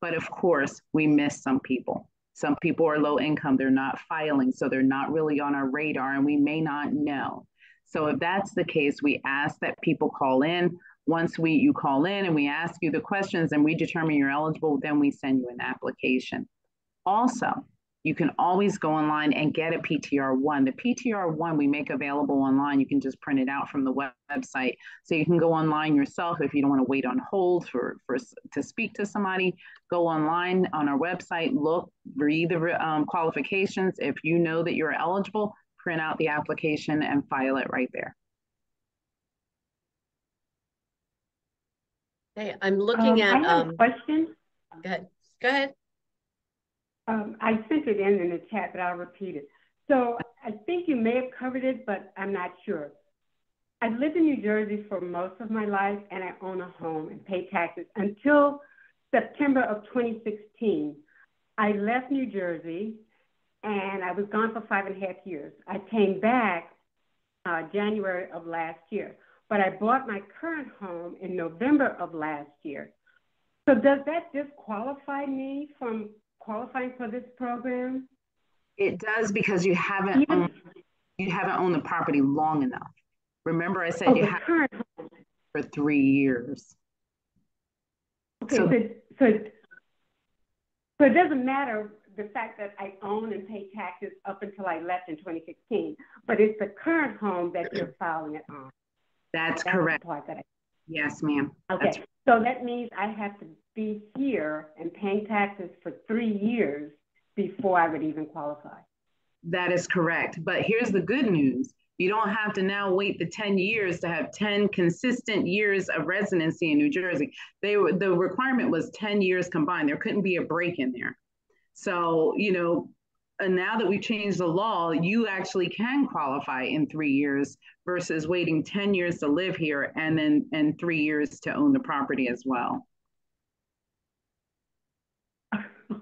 But of course, we miss some people. Some people are low income, they're not filing, so they're not really on our radar, and we may not know. So if that's the case, we ask that people call in. Once we you call in and we ask you the questions and we determine you're eligible, then we send you an application. Also, you can always go online and get a PTR1. The PTR1 we make available online. You can just print it out from the web website. So you can go online yourself if you don't want to wait on hold for, for to speak to somebody. Go online on our website, look, read the um, qualifications. If you know that you're eligible, print out the application and file it right there. Hey, I'm looking um, at. I have um, a question. Go ahead. Go ahead. Um, I sent it in in the chat, but I'll repeat it. So I think you may have covered it, but I'm not sure. I've lived in New Jersey for most of my life, and I own a home and pay taxes until September of 2016. I left New Jersey, and I was gone for five and a half years. I came back uh, January of last year, but I bought my current home in November of last year. So does that disqualify me from qualifying for this program? It does because you haven't owned, you haven't owned the property long enough. Remember, I said oh, you have current. for three years. Okay, so, so, so, so it doesn't matter the fact that I own and pay taxes up until I left in 2016, but it's the current home that you're filing it on. That's, That's correct. that I, yes, ma'am. Okay, so that means I have to be here and paying taxes for three years before I would even qualify. That is correct. But here's the good news. You don't have to now wait the 10 years to have 10 consistent years of residency in New Jersey. They the requirement was 10 years combined. There couldn't be a break in there. So, you know, and now that we've changed the law, you actually can qualify in three years versus waiting 10 years to live here and then and three years to own the property as well.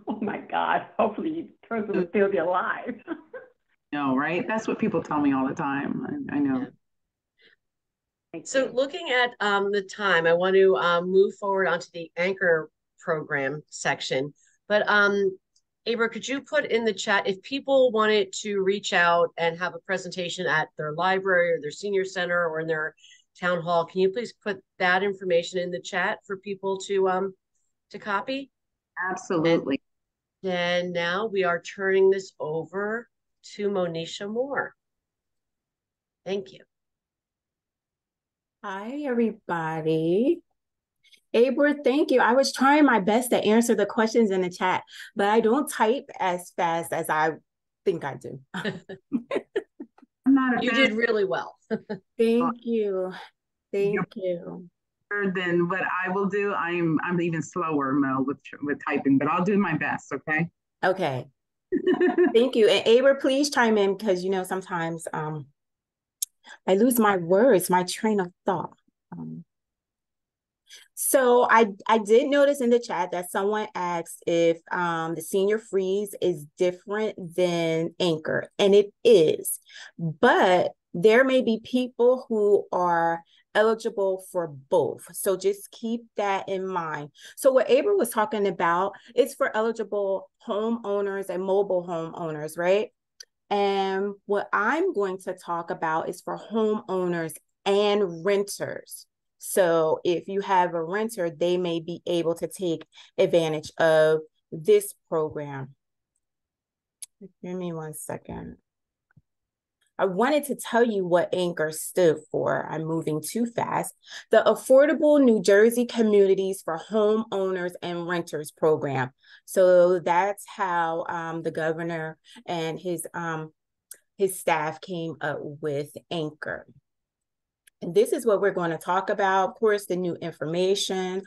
Oh my God. Hopefully the person will still be alive. no, right? That's what people tell me all the time. I, I know. So looking at um, the time, I want to um, move forward onto the anchor program section. But um, Abra, could you put in the chat if people wanted to reach out and have a presentation at their library or their senior center or in their town hall, can you please put that information in the chat for people to um to copy? Absolutely. And, and now we are turning this over to Monisha Moore. Thank you. Hi, everybody. Abra, thank you. I was trying my best to answer the questions in the chat, but I don't type as fast as I think I do. you did really well. thank you. Thank you. Than what I will do. I'm I'm even slower, Mel, with with typing, but I'll do my best. Okay. Okay. thank you. And Abra, please chime in because you know sometimes um I lose my words, my train of thought. Um, so I I did notice in the chat that someone asked if um, the senior freeze is different than anchor, and it is, but there may be people who are eligible for both. So just keep that in mind. So what Abra was talking about is for eligible homeowners and mobile homeowners, right? And what I'm going to talk about is for homeowners and renters. So if you have a renter, they may be able to take advantage of this program. Give me one second. I wanted to tell you what Anchor stood for. I'm moving too fast. The Affordable New Jersey Communities for Homeowners and Renters program. So that's how um, the governor and his um, his staff came up with Anchor. This is what we're going to talk about. Of course, the new information,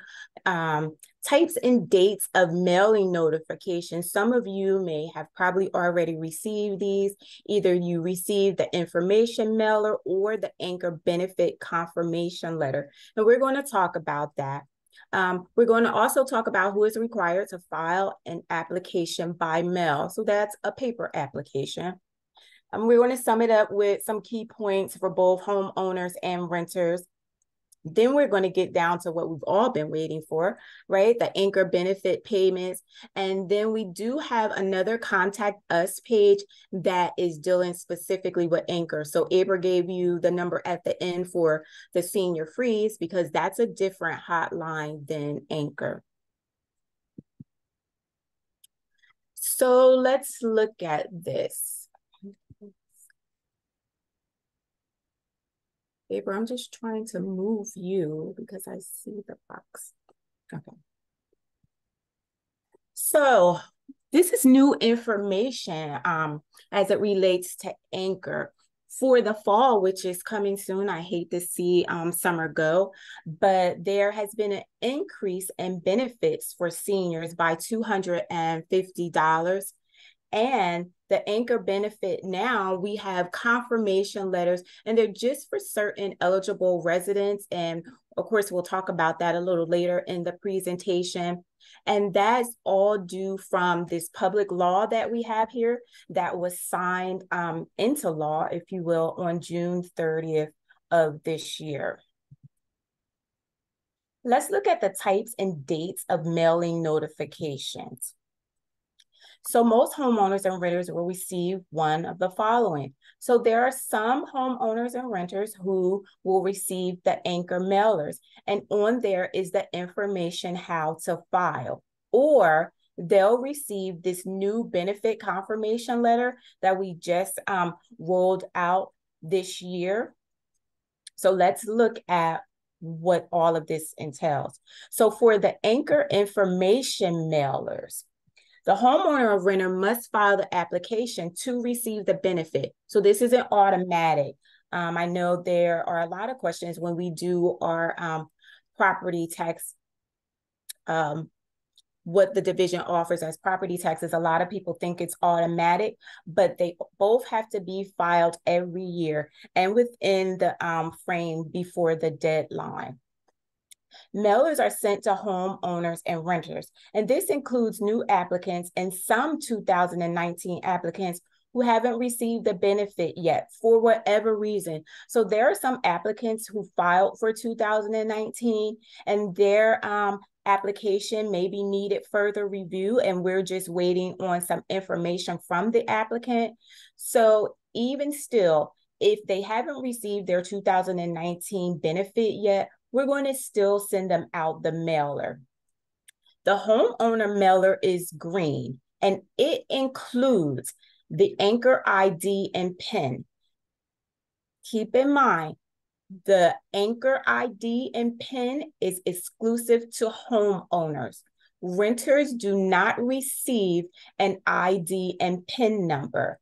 um, types and dates of mailing notifications. Some of you may have probably already received these. Either you received the information mailer or the anchor benefit confirmation letter. And we're going to talk about that. Um, we're going to also talk about who is required to file an application by mail. So that's a paper application. Um, we're going to sum it up with some key points for both homeowners and renters. Then we're going to get down to what we've all been waiting for, right? The anchor benefit payments. And then we do have another contact us page that is dealing specifically with anchor. So Abra gave you the number at the end for the senior freeze because that's a different hotline than anchor. So let's look at this. Paper, I'm just trying to move you because I see the box. Okay. So this is new information um, as it relates to Anchor for the fall, which is coming soon. I hate to see um, summer go, but there has been an increase in benefits for seniors by $250 and the anchor benefit now, we have confirmation letters, and they're just for certain eligible residents. And of course, we'll talk about that a little later in the presentation. And that's all due from this public law that we have here that was signed um, into law, if you will, on June 30th of this year. Let's look at the types and dates of mailing notifications. So most homeowners and renters will receive one of the following. So there are some homeowners and renters who will receive the anchor mailers, and on there is the information how to file, or they'll receive this new benefit confirmation letter that we just um, rolled out this year. So let's look at what all of this entails. So for the anchor information mailers, the homeowner or renter must file the application to receive the benefit. So this isn't automatic. Um, I know there are a lot of questions when we do our um, property tax, um, what the division offers as property taxes. A lot of people think it's automatic, but they both have to be filed every year and within the um, frame before the deadline. Mailers are sent to homeowners and renters, and this includes new applicants and some 2019 applicants who haven't received the benefit yet for whatever reason. So there are some applicants who filed for 2019 and their um, application may be needed further review and we're just waiting on some information from the applicant. So even still, if they haven't received their 2019 benefit yet, we're going to still send them out the mailer. The homeowner mailer is green and it includes the anchor ID and PIN. Keep in mind, the anchor ID and PIN is exclusive to homeowners. Renters do not receive an ID and PIN number.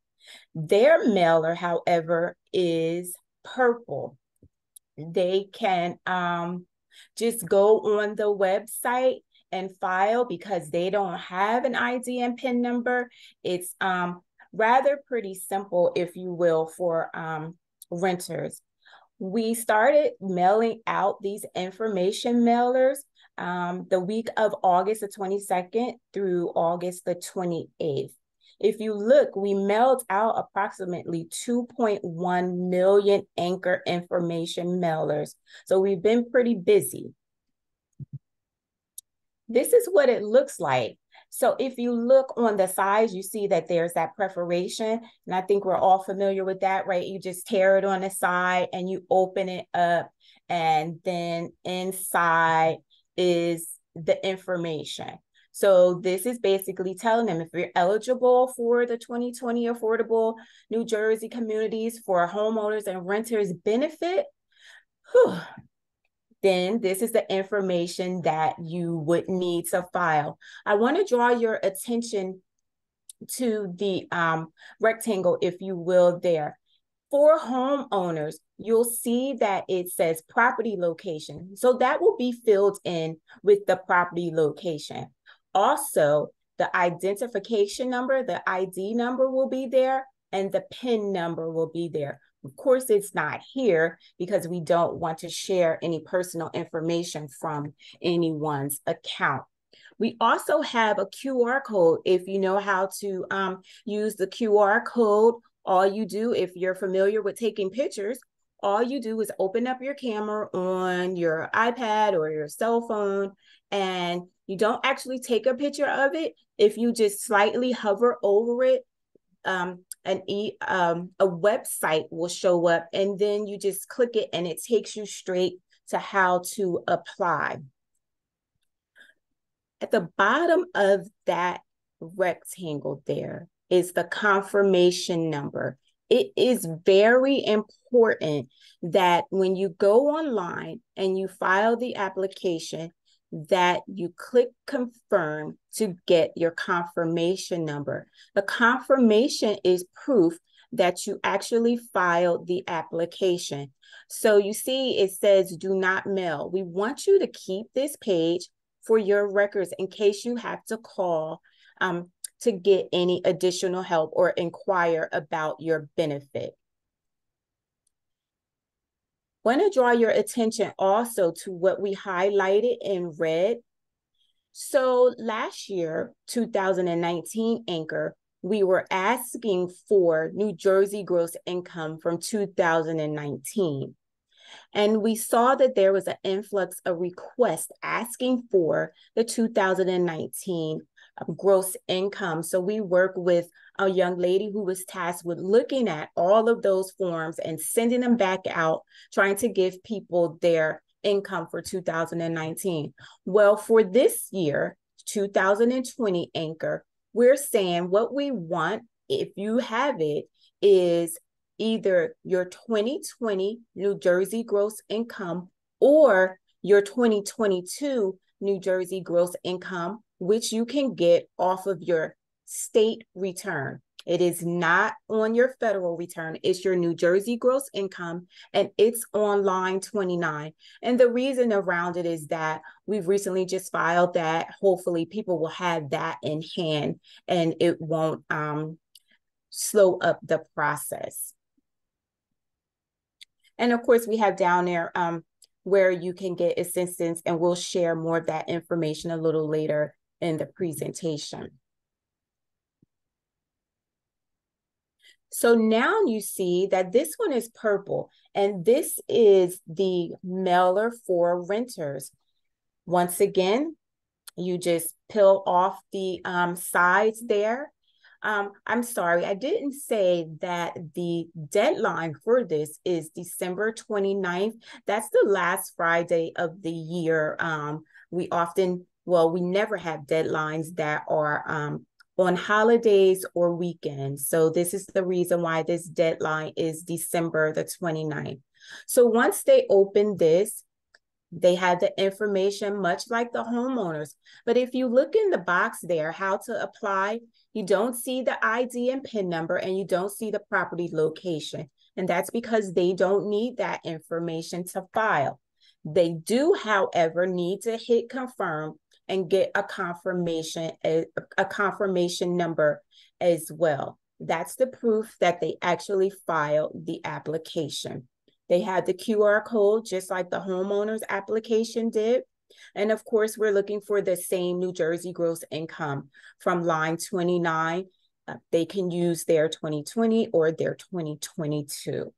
Their mailer, however, is purple they can um, just go on the website and file because they don't have an ID and PIN number. It's um, rather pretty simple, if you will, for um, renters. We started mailing out these information mailers um, the week of August the 22nd through August the 28th. If you look, we mailed out approximately 2.1 million anchor information mailers. So we've been pretty busy. This is what it looks like. So if you look on the sides, you see that there's that perforation. And I think we're all familiar with that, right? You just tear it on the side and you open it up. And then inside is the information. So this is basically telling them if you're eligible for the 2020 Affordable New Jersey Communities for homeowners and renters benefit, whew, then this is the information that you would need to file. I want to draw your attention to the um, rectangle, if you will, there. For homeowners, you'll see that it says property location. So that will be filled in with the property location. Also, the identification number, the ID number will be there, and the PIN number will be there. Of course, it's not here because we don't want to share any personal information from anyone's account. We also have a QR code. If you know how to um, use the QR code, all you do, if you're familiar with taking pictures, all you do is open up your camera on your iPad or your cell phone, and you don't actually take a picture of it. If you just slightly hover over it, um, an e um, a website will show up, and then you just click it, and it takes you straight to how to apply. At the bottom of that rectangle there is the confirmation number. It is very important that when you go online and you file the application, that you click confirm to get your confirmation number. The confirmation is proof that you actually filed the application. So you see, it says do not mail. We want you to keep this page for your records in case you have to call um, to get any additional help or inquire about your benefit. Want to draw your attention also to what we highlighted in red. So last year, 2019 anchor, we were asking for New Jersey gross income from 2019. And we saw that there was an influx of requests asking for the 2019 um, gross income. So we work with a young lady who was tasked with looking at all of those forms and sending them back out, trying to give people their income for 2019. Well, for this year, 2020 anchor, we're saying what we want, if you have it, is either your 2020 New Jersey gross income or your 2022 New Jersey gross income, which you can get off of your state return. It is not on your federal return. It's your New Jersey gross income, and it's on line 29. And the reason around it is that we've recently just filed that. Hopefully, people will have that in hand and it won't um, slow up the process. And of course, we have down there um, where you can get assistance, and we'll share more of that information a little later in the presentation. So now you see that this one is purple, and this is the mailer for renters. Once again, you just peel off the um, sides there um, I'm sorry, I didn't say that the deadline for this is December 29th. That's the last Friday of the year. Um, we often, well, we never have deadlines that are um, on holidays or weekends. So this is the reason why this deadline is December the 29th. So once they open this, they have the information much like the homeowners. But if you look in the box there, how to apply, you don't see the ID and PIN number and you don't see the property location. And that's because they don't need that information to file. They do, however, need to hit confirm and get a confirmation, a, confirmation number as well. That's the proof that they actually filed the application. They had the QR code, just like the homeowner's application did. And of course, we're looking for the same New Jersey gross income from line 29. Uh, they can use their 2020 or their 2022.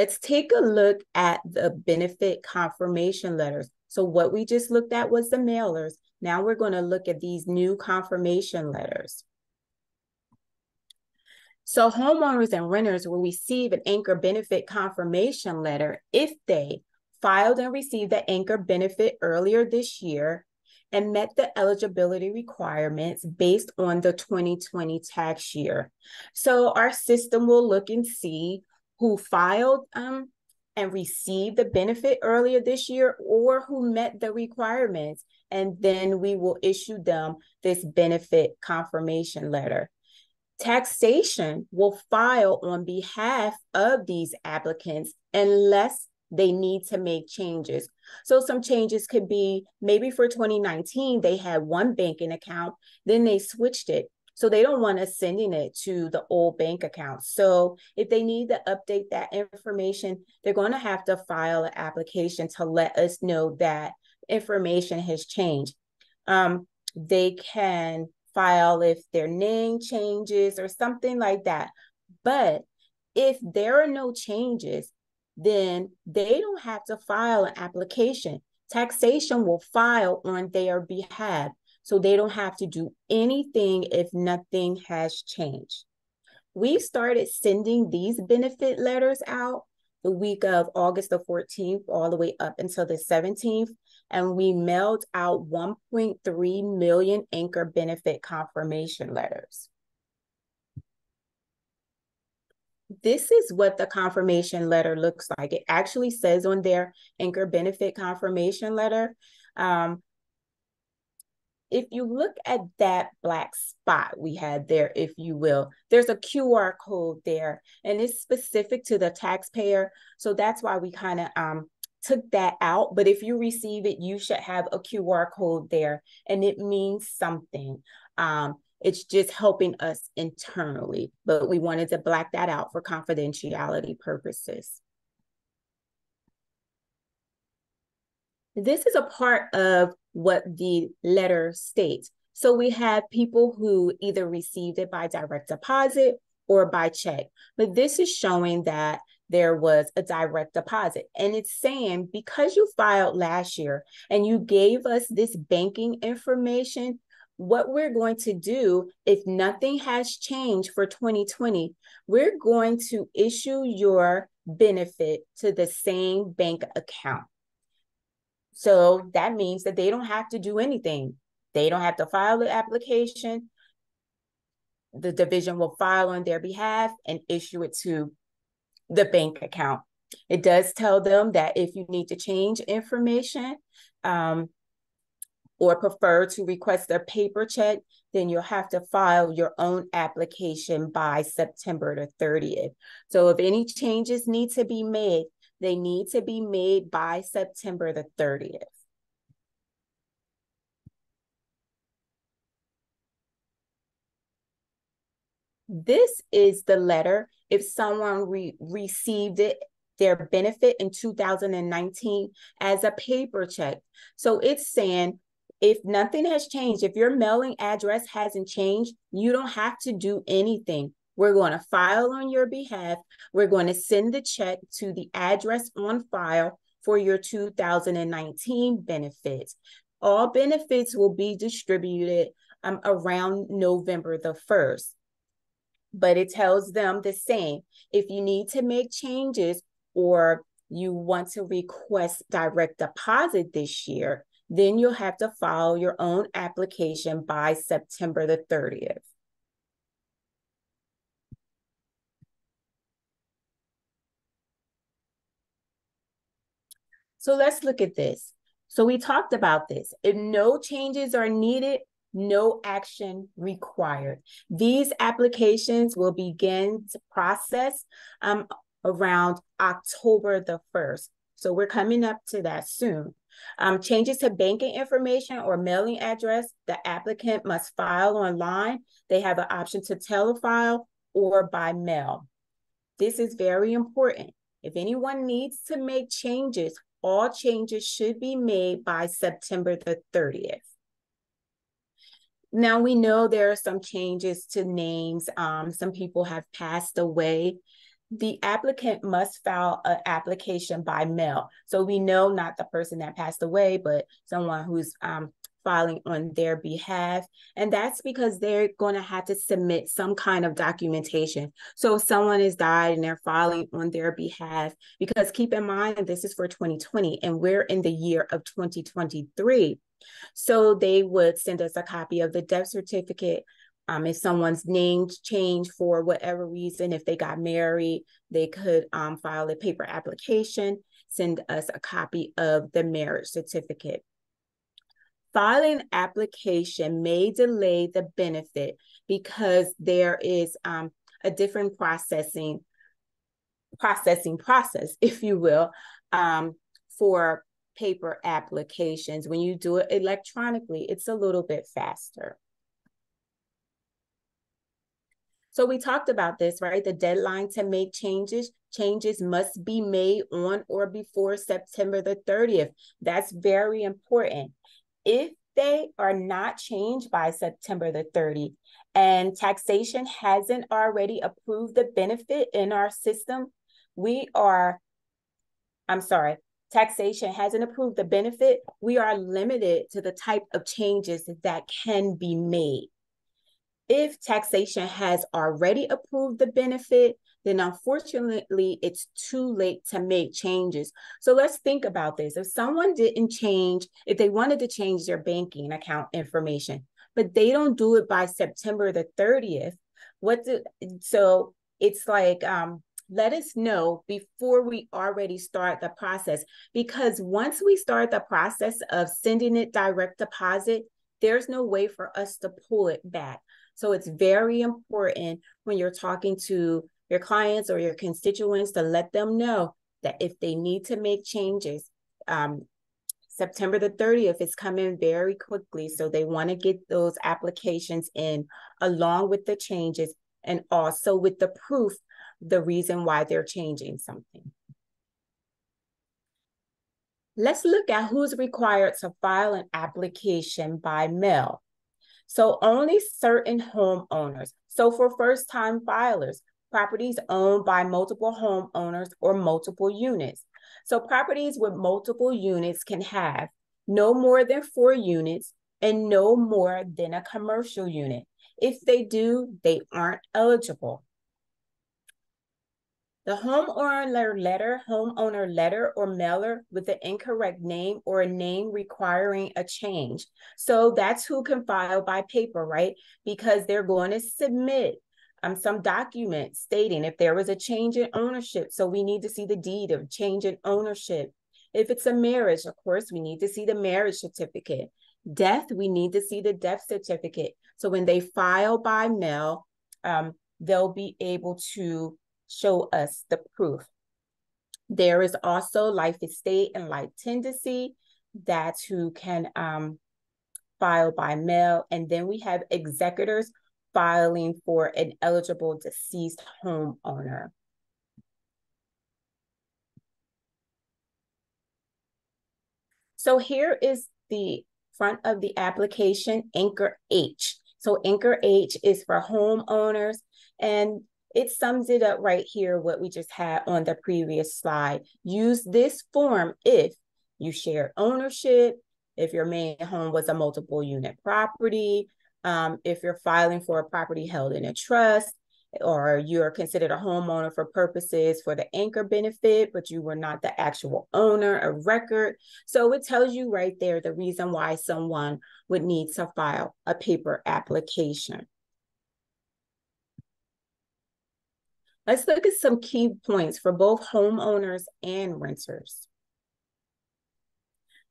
Let's take a look at the benefit confirmation letters. So what we just looked at was the mailers. Now we're going to look at these new confirmation letters. So homeowners and renters will receive an anchor benefit confirmation letter if they filed and received the anchor benefit earlier this year, and met the eligibility requirements based on the 2020 tax year. So our system will look and see who filed um, and received the benefit earlier this year or who met the requirements. And then we will issue them this benefit confirmation letter. Taxation will file on behalf of these applicants unless they need to make changes. So some changes could be maybe for 2019, they had one banking account, then they switched it. So they don't want us sending it to the old bank account. So if they need to update that information, they're going to have to file an application to let us know that information has changed. Um, they can file if their name changes or something like that. But if there are no changes, then they don't have to file an application. Taxation will file on their behalf. So they don't have to do anything if nothing has changed. We started sending these benefit letters out the week of August the 14th all the way up until the 17th. And we mailed out 1.3 million anchor benefit confirmation letters. This is what the confirmation letter looks like. It actually says on their anchor benefit confirmation letter, um, if you look at that black spot we had there, if you will, there's a QR code there and it's specific to the taxpayer. So that's why we kind of um, took that out. But if you receive it, you should have a QR code there and it means something. Um, it's just helping us internally, but we wanted to black that out for confidentiality purposes. This is a part of what the letter states. So we have people who either received it by direct deposit or by check. But this is showing that there was a direct deposit. And it's saying because you filed last year and you gave us this banking information, what we're going to do, if nothing has changed for 2020, we're going to issue your benefit to the same bank account. So that means that they don't have to do anything. They don't have to file the application. The division will file on their behalf and issue it to the bank account. It does tell them that if you need to change information um, or prefer to request a paper check, then you'll have to file your own application by September the 30th. So if any changes need to be made, they need to be made by September the 30th. This is the letter if someone re received it their benefit in 2019 as a paper check. So it's saying if nothing has changed, if your mailing address hasn't changed, you don't have to do anything. We're going to file on your behalf. We're going to send the check to the address on file for your 2019 benefits. All benefits will be distributed um, around November the 1st. But it tells them the same. If you need to make changes or you want to request direct deposit this year, then you'll have to file your own application by September the 30th. So let's look at this. So we talked about this. If no changes are needed, no action required. These applications will begin to process um, around October the 1st. So we're coming up to that soon. Um, changes to banking information or mailing address, the applicant must file online. They have an option to telefile or by mail. This is very important. If anyone needs to make changes all changes should be made by September the 30th. Now we know there are some changes to names. Um, some people have passed away. The applicant must file an application by mail. So we know not the person that passed away, but someone who's um, filing on their behalf. And that's because they're going to have to submit some kind of documentation. So if someone has died and they're filing on their behalf, because keep in mind, this is for 2020 and we're in the year of 2023. So they would send us a copy of the death certificate. Um, if someone's name changed for whatever reason, if they got married, they could um, file a paper application send us a copy of the marriage certificate. Filing application may delay the benefit because there is um, a different processing processing process, if you will, um, for paper applications. When you do it electronically, it's a little bit faster. So we talked about this, right? The deadline to make changes, changes must be made on or before September the 30th. That's very important. If they are not changed by September the 30th and taxation hasn't already approved the benefit in our system, we are, I'm sorry, taxation hasn't approved the benefit, we are limited to the type of changes that can be made. If taxation has already approved the benefit, then unfortunately it's too late to make changes. So let's think about this. If someone didn't change, if they wanted to change their banking account information, but they don't do it by September the 30th, what do, so it's like um let us know before we already start the process because once we start the process of sending it direct deposit there's no way for us to pull it back so it's very important when you're talking to your clients or your constituents to let them know that if they need to make changes, um, September the 30th is coming very quickly. So they want to get those applications in along with the changes and also with the proof, the reason why they're changing something. Let's look at who's required to file an application by mail. So only certain homeowners. So for first time filers, properties owned by multiple homeowners or multiple units. So properties with multiple units can have no more than four units and no more than a commercial unit. If they do, they aren't eligible. The homeowner letter, homeowner letter or mailer with the incorrect name or a name requiring a change. So that's who can file by paper, right? Because they're going to submit um, some document stating if there was a change in ownership. So we need to see the deed of change in ownership. If it's a marriage, of course, we need to see the marriage certificate. Death, we need to see the death certificate. So when they file by mail, um, they'll be able to show us the proof. There is also life estate and life tenancy. That's who can um, file by mail. And then we have executors filing for an eligible deceased homeowner. So here is the front of the application, Anchor H. So Anchor H is for homeowners and it sums it up right here, what we just had on the previous slide. Use this form if you share ownership, if your main home was a multiple unit property, um, if you're filing for a property held in a trust, or you're considered a homeowner for purposes for the anchor benefit, but you were not the actual owner of record. So it tells you right there the reason why someone would need to file a paper application. Let's look at some key points for both homeowners and renters.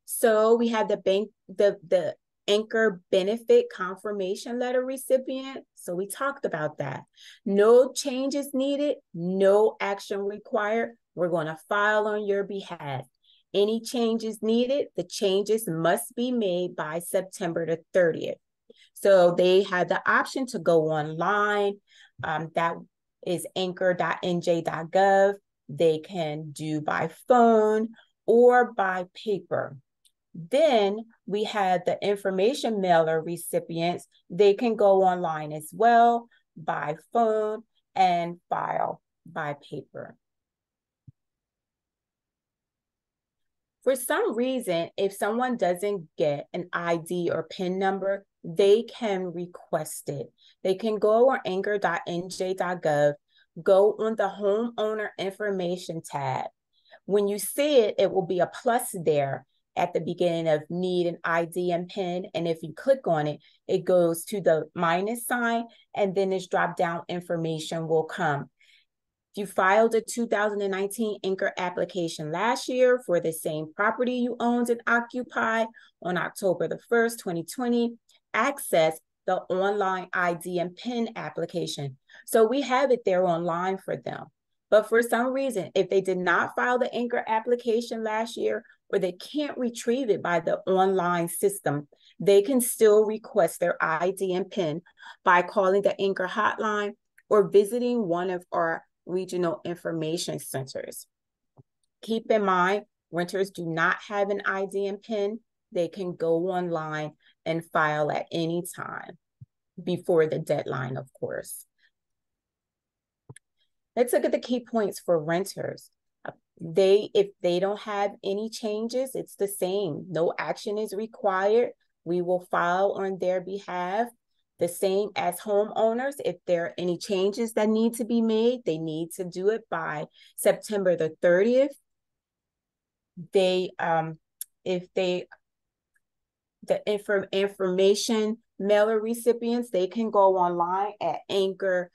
So we have the bank, the, the anchor benefit confirmation letter recipient. So we talked about that. No changes needed, no action required. We're going to file on your behalf. Any changes needed, the changes must be made by September the 30th. So they had the option to go online. Um, that is anchor.nj.gov. They can do by phone or by paper. Then we had the information mailer recipients. They can go online as well by phone and file by paper. For some reason, if someone doesn't get an ID or PIN number, they can request it. They can go on anchor.nj.gov, go on the homeowner information tab. When you see it, it will be a plus there at the beginning of need an ID and PIN. And if you click on it, it goes to the minus sign and then this drop down information will come. If you filed a 2019 Anchor application last year for the same property you owned and occupied on October the 1st, 2020, access the online ID and PIN application. So we have it there online for them. But for some reason, if they did not file the Anchor application last year or they can't retrieve it by the online system, they can still request their ID and PIN by calling the Anchor hotline or visiting one of our regional information centers. Keep in mind, renters do not have an ID and PIN. They can go online and file at any time before the deadline, of course. Let's look at the key points for renters. They, if they don't have any changes, it's the same. No action is required. We will file on their behalf. The same as homeowners, if there are any changes that need to be made, they need to do it by September the 30th. They, um, if they the inform information mailer recipients, they can go online at anchor.nj.gov.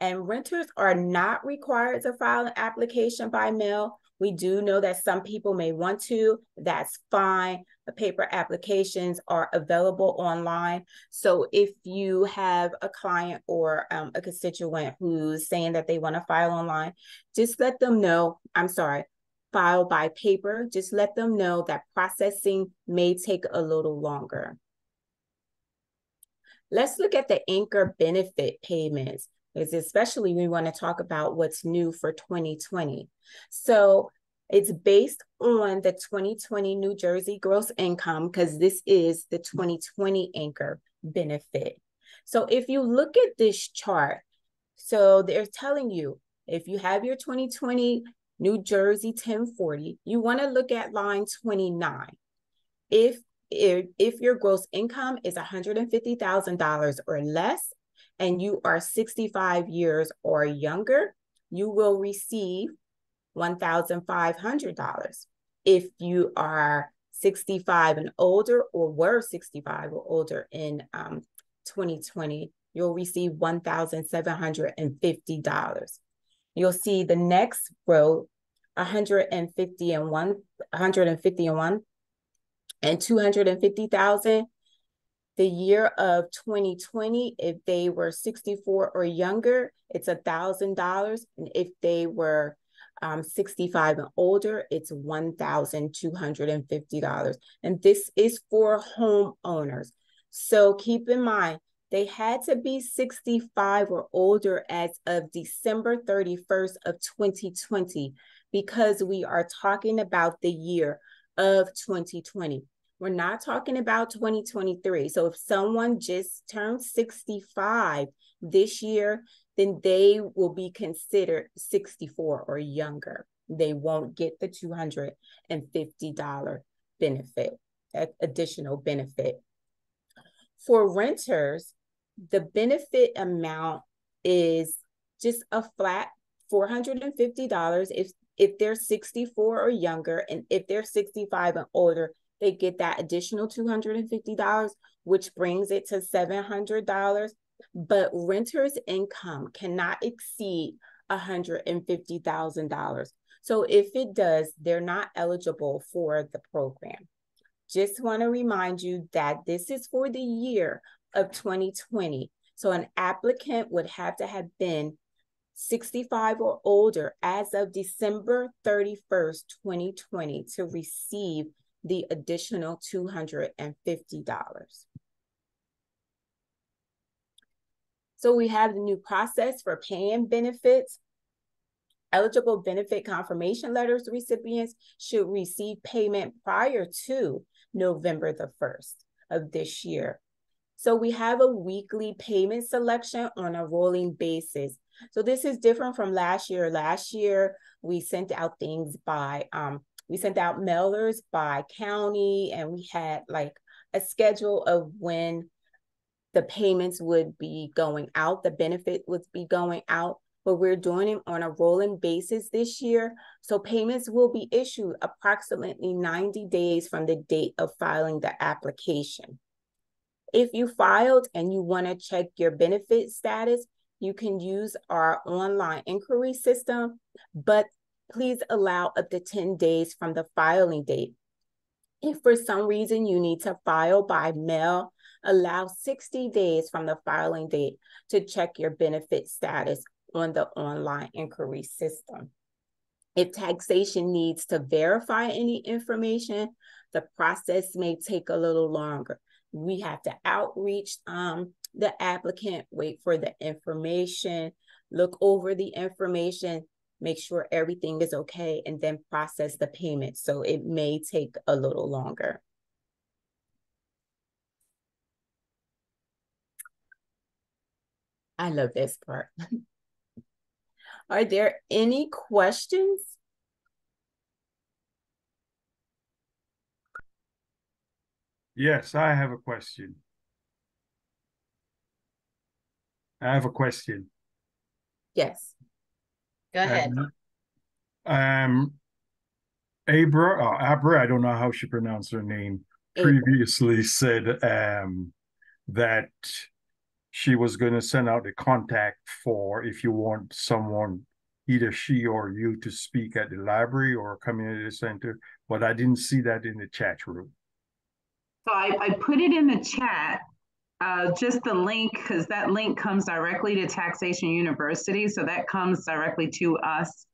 And renters are not required to file an application by mail. We do know that some people may want to. That's fine. The paper applications are available online. So if you have a client or um, a constituent who's saying that they want to file online, just let them know. I'm sorry, file by paper, just let them know that processing may take a little longer. Let's look at the anchor benefit payments, because especially we want to talk about what's new for 2020. So it's based on the 2020 New Jersey gross income, because this is the 2020 anchor benefit. So if you look at this chart, so they're telling you if you have your 2020 New Jersey 1040, you want to look at line 29. If, if, if your gross income is $150,000 or less, and you are 65 years or younger, you will receive $1,500. If you are 65 and older, or were 65 or older in um, 2020, you'll receive $1,750 you'll see the next row 150 and one 150 and one and 250,000 the year of 2020 if they were 64 or younger it's a thousand dollars. And if they were um, 65 and older it's $1,250 and this is for homeowners. So keep in mind they had to be 65 or older as of December 31st of 2020 because we are talking about the year of 2020. We're not talking about 2023. So if someone just turned 65 this year, then they will be considered 64 or younger. They won't get the $250 benefit, additional benefit. For renters, the benefit amount is just a flat $450 if if they're 64 or younger and if they're 65 and older they get that additional $250 which brings it to $700 but renters income cannot exceed $150,000 so if it does they're not eligible for the program. Just want to remind you that this is for the year of 2020. So an applicant would have to have been 65 or older as of December 31st, 2020 to receive the additional $250. So we have the new process for paying benefits. Eligible benefit confirmation letters recipients should receive payment prior to November the 1st of this year. So we have a weekly payment selection on a rolling basis. So this is different from last year. Last year, we sent out things by, um, we sent out mailers by county and we had like a schedule of when the payments would be going out, the benefit would be going out, but we're doing it on a rolling basis this year. So payments will be issued approximately 90 days from the date of filing the application. If you filed and you want to check your benefit status, you can use our online inquiry system, but please allow up to 10 days from the filing date. If for some reason you need to file by mail, allow 60 days from the filing date to check your benefit status on the online inquiry system. If taxation needs to verify any information, the process may take a little longer. We have to outreach um, the applicant, wait for the information, look over the information, make sure everything is okay, and then process the payment. So it may take a little longer. I love this part. Are there any questions? Yes, I have a question. I have a question. Yes. Go ahead. Um, um Abra, or Abra, I don't know how she pronounced her name, Abra. previously said um, that she was going to send out a contact for if you want someone, either she or you, to speak at the library or community center, but I didn't see that in the chat room. So I, I put it in the chat, uh, just the link, because that link comes directly to Taxation University. So that comes directly to us.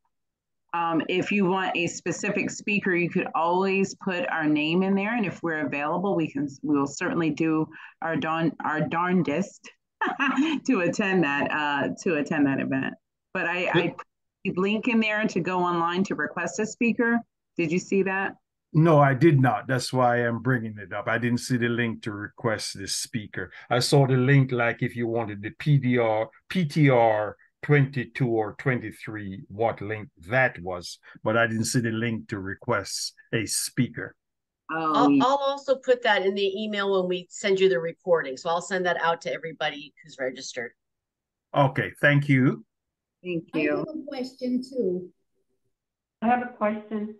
Um, if you want a specific speaker, you could always put our name in there. And if we're available, we can we will certainly do our darn our darndest to attend that uh, to attend that event. But I, I link in there to go online to request a speaker. Did you see that? No, I did not. That's why I'm bringing it up. I didn't see the link to request this speaker. I saw the link like if you wanted the PDR, PTR 22 or 23, what link that was, but I didn't see the link to request a speaker. Oh, I'll, I'll also put that in the email when we send you the recording. So I'll send that out to everybody who's registered. Okay, thank you. Thank you. I have a question too. I have a question.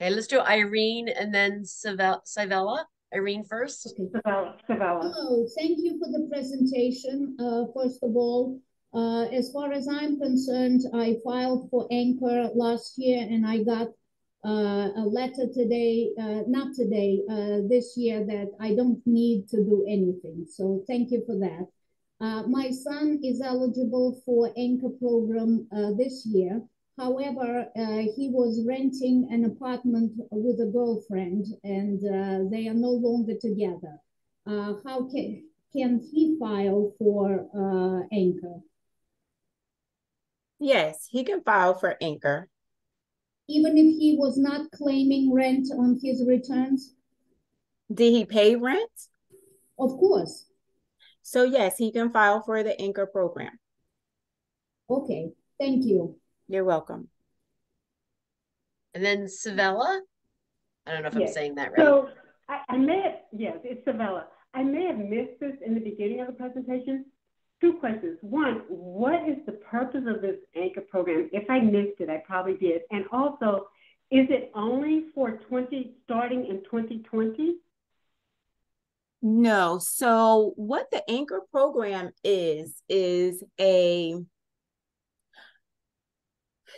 Okay, let's do Irene and then Savella. Irene first. Okay, Savella. Savella. Hello, thank you for the presentation. Uh, first of all, uh, as far as I'm concerned, I filed for Anchor last year and I got uh, a letter today, uh, not today, uh, this year that I don't need to do anything. So thank you for that. Uh, my son is eligible for Anchor program uh, this year. However, uh, he was renting an apartment with a girlfriend and uh, they are no longer together. Uh, how can, can he file for uh, Anchor? Yes, he can file for Anchor even if he was not claiming rent on his returns? Did he pay rent? Of course. So yes, he can file for the Anchor program. Okay, thank you. You're welcome. And then Savella? I don't know if yes. I'm saying that right. So I, I may have, yes, it's Savella. I may have missed this in the beginning of the presentation, two questions. One, what is the purpose of this anchor program? If I missed it, I probably did. And also, is it only for 20 starting in 2020? No. So what the anchor program is is a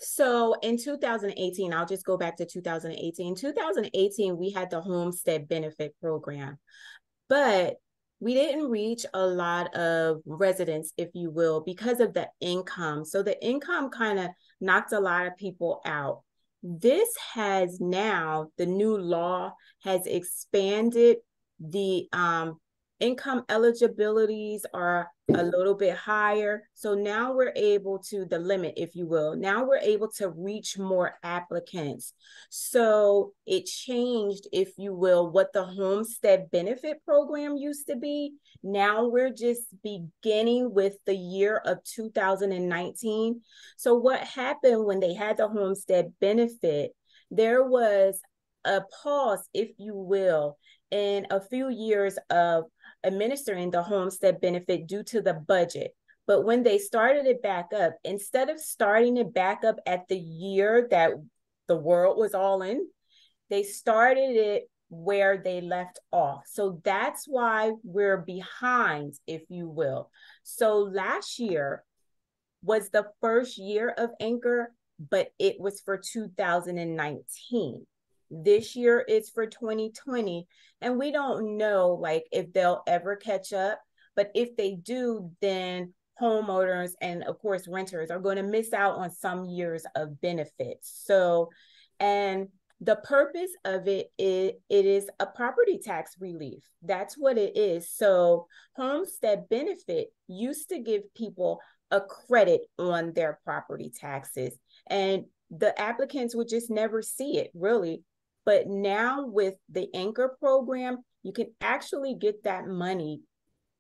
so in 2018, I'll just go back to 2018. 2018, we had the homestead benefit program. But we didn't reach a lot of residents, if you will, because of the income. So the income kind of knocked a lot of people out. This has now, the new law has expanded the um, income eligibilities are a little bit higher. So now we're able to, the limit, if you will, now we're able to reach more applicants. So it changed, if you will, what the homestead benefit program used to be. Now we're just beginning with the year of 2019. So what happened when they had the homestead benefit? There was a pause, if you will, in a few years of administering the homestead benefit due to the budget. But when they started it back up, instead of starting it back up at the year that the world was all in, they started it where they left off. So that's why we're behind, if you will. So last year was the first year of Anchor, but it was for 2019. This year it's for 2020. And we don't know like if they'll ever catch up. But if they do, then homeowners and of course renters are going to miss out on some years of benefits. So, and the purpose of it is it is a property tax relief. That's what it is. So, homestead benefit used to give people a credit on their property taxes and the applicants would just never see it really but now with the anchor program, you can actually get that money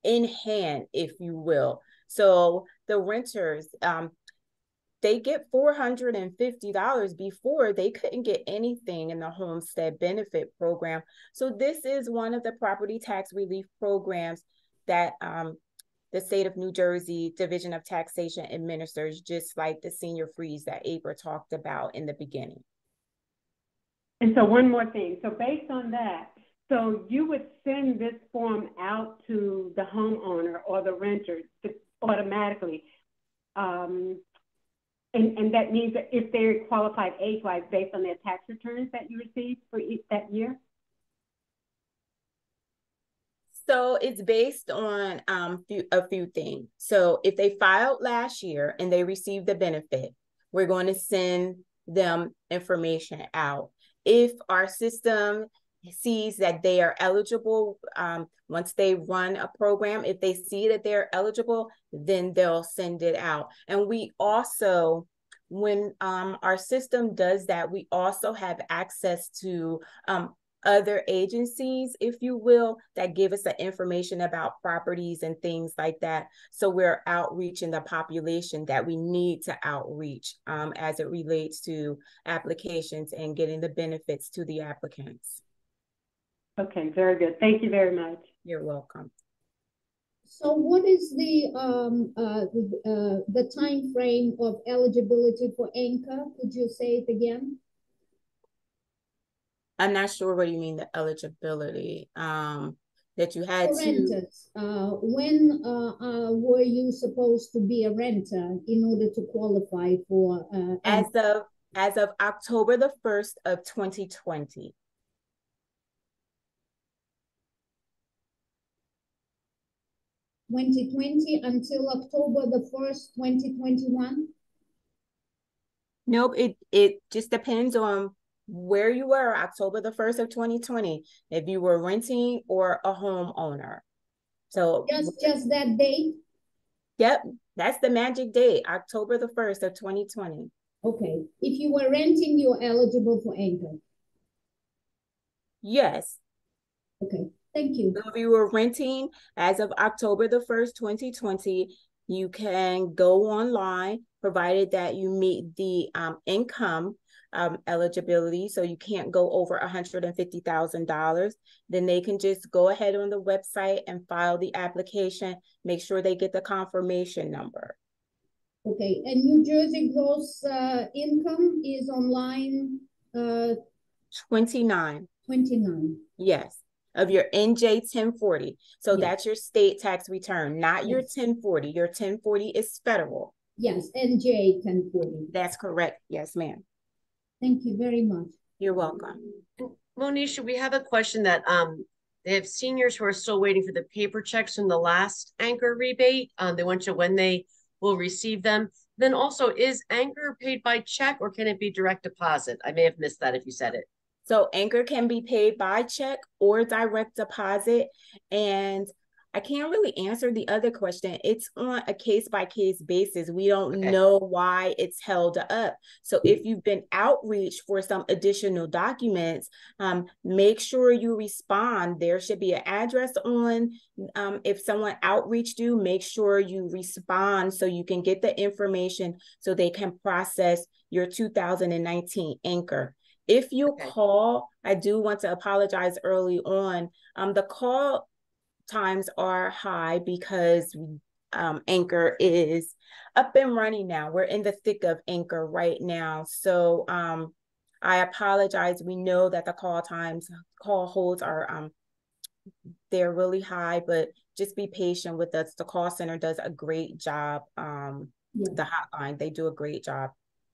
in hand, if you will. So the renters, um, they get $450 before they couldn't get anything in the homestead benefit program. So this is one of the property tax relief programs that um, the state of New Jersey Division of Taxation administers, just like the senior freeze that Abra talked about in the beginning. And so one more thing. So based on that, so you would send this form out to the homeowner or the renter automatically. Um, and, and that means that if they're qualified age-wise based on their tax returns that you received for each, that year? So it's based on um, few, a few things. So if they filed last year and they received the benefit, we're going to send them information out if our system sees that they are eligible um, once they run a program if they see that they're eligible then they'll send it out. And we also when um, our system does that we also have access to um, other agencies, if you will, that give us the information about properties and things like that. So we're outreaching the population that we need to outreach um, as it relates to applications and getting the benefits to the applicants. Okay, very good. Thank you very much. You're welcome. So what is the um, uh, uh, the time frame of eligibility for Anchor? Could you say it again? I'm not sure what you mean the eligibility. Um, that you had to. Uh, when uh, uh, were you supposed to be a renter in order to qualify for? Uh, as of as of October the first of 2020. Twenty twenty until October the first, twenty twenty one. Nope. It it just depends on where you were October the 1st of 2020, if you were renting or a homeowner. So just just that date? Yep, that's the magic date, October the 1st of 2020. Okay. If you were renting, you're eligible for Anchor. Yes. Okay. Thank you. So if you were renting as of October the 1st, 2020, you can go online, provided that you meet the um, income um, eligibility, so you can't go over $150,000, then they can just go ahead on the website and file the application. Make sure they get the confirmation number. Okay, and New Jersey gross uh, income is online uh, 29. 29. Yes, of your NJ 1040. So yes. that's your state tax return, not yes. your 1040. Your 1040 is federal. Yes, NJ 1040. That's correct. Yes, ma'am. Thank you very much. You're welcome. Monisha, we have a question that um they have seniors who are still waiting for the paper checks from the last anchor rebate. Um, they want to when they will receive them. Then also, is anchor paid by check or can it be direct deposit? I may have missed that if you said it. So anchor can be paid by check or direct deposit. And I can't really answer the other question. It's on a case by case basis. We don't okay. know why it's held up. So if you've been outreach for some additional documents, um, make sure you respond. There should be an address on. Um, if someone outreached you, make sure you respond so you can get the information so they can process your 2019 anchor. If you okay. call, I do want to apologize early on. Um, the call times are high because um, Anchor is up and running now. We're in the thick of Anchor right now. So um, I apologize. We know that the call times, call holds are um, they're really high, but just be patient with us. The call center does a great job. Um, yeah. The hotline, they do a great job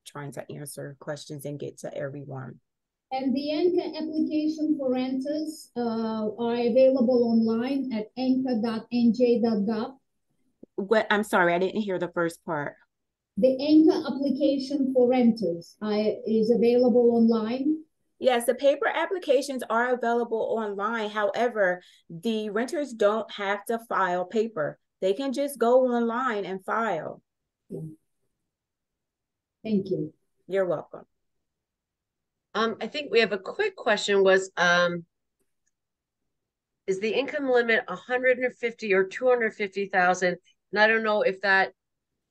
trying to answer questions and get to everyone. And the Anchor application for renters uh, are available online at anchor.nj.gov. What? I'm sorry, I didn't hear the first part. The Anchor application for renters uh, is available online. Yes, the paper applications are available online. However, the renters don't have to file paper. They can just go online and file. Thank you. You're welcome. Um, I think we have a quick question was, um, is the income limit 150 or 250,000? And I don't know if that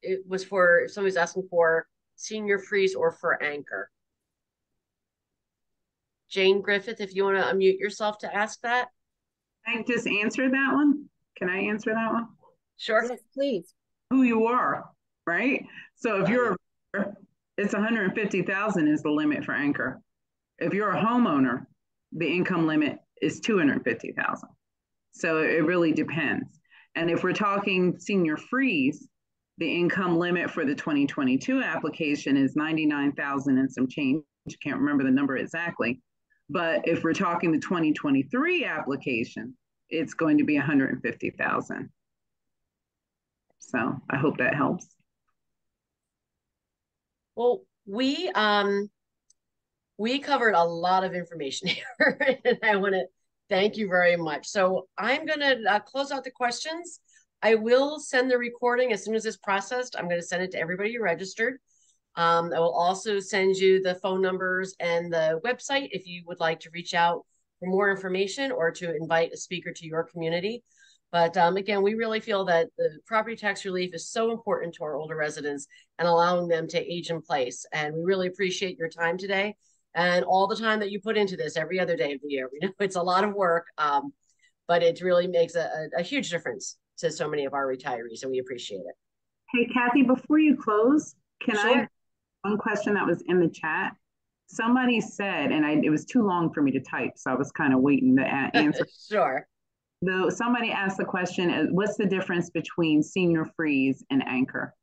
it was for, if somebody's asking for senior freeze or for anchor. Jane Griffith, if you want to unmute yourself to ask that. I just answer that one. Can I answer that one? Sure. Yes, please. Who you are, right? So if you're, it's 150,000 is the limit for anchor. If you're a homeowner, the income limit is 250,000. So it really depends. And if we're talking senior freeze, the income limit for the 2022 application is 99,000 and some change. Can't remember the number exactly. But if we're talking the 2023 application, it's going to be 150,000. So I hope that helps. Well, we um we covered a lot of information here, and I want to thank you very much. So I'm going to uh, close out the questions. I will send the recording as soon as it's processed. I'm going to send it to everybody who registered. Um, I will also send you the phone numbers and the website if you would like to reach out for more information or to invite a speaker to your community. But um, again, we really feel that the property tax relief is so important to our older residents and allowing them to age in place. And we really appreciate your time today and all the time that you put into this every other day of the year. We know it's a lot of work, um, but it really makes a, a, huge difference to so many of our retirees, and we appreciate it. Hey, Kathy, before you close, can sure. I one question that was in the chat? Somebody said, and I, it was too long for me to type, so I was kind of waiting to answer. sure. Though somebody asked the question, uh, what's the difference between senior freeze and anchor?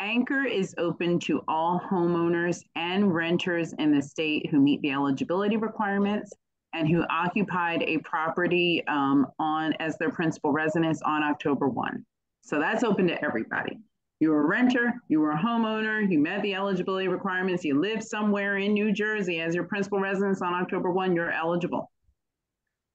Anchor is open to all homeowners and renters in the state who meet the eligibility requirements and who occupied a property um, on as their principal residence on October 1. So that's open to everybody. You were a renter, you were a homeowner, you met the eligibility requirements, you live somewhere in New Jersey as your principal residence on October 1, you're eligible.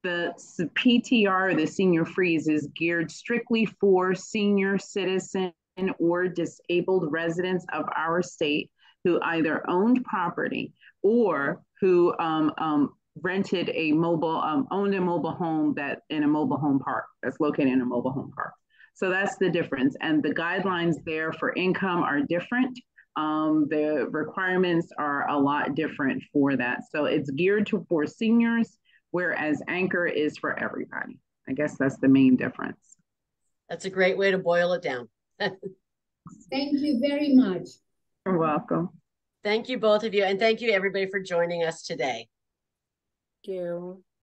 The PTR, the senior freeze, is geared strictly for senior citizen or disabled residents of our state who either owned property or who um, um, rented a mobile, um, owned a mobile home that in a mobile home park that's located in a mobile home park. So that's the difference. And the guidelines there for income are different. Um, the requirements are a lot different for that. So it's geared to for seniors, whereas Anchor is for everybody. I guess that's the main difference. That's a great way to boil it down. Thank you very much. You're welcome. Thank you, both of you. And thank you, everybody, for joining us today. Thank you.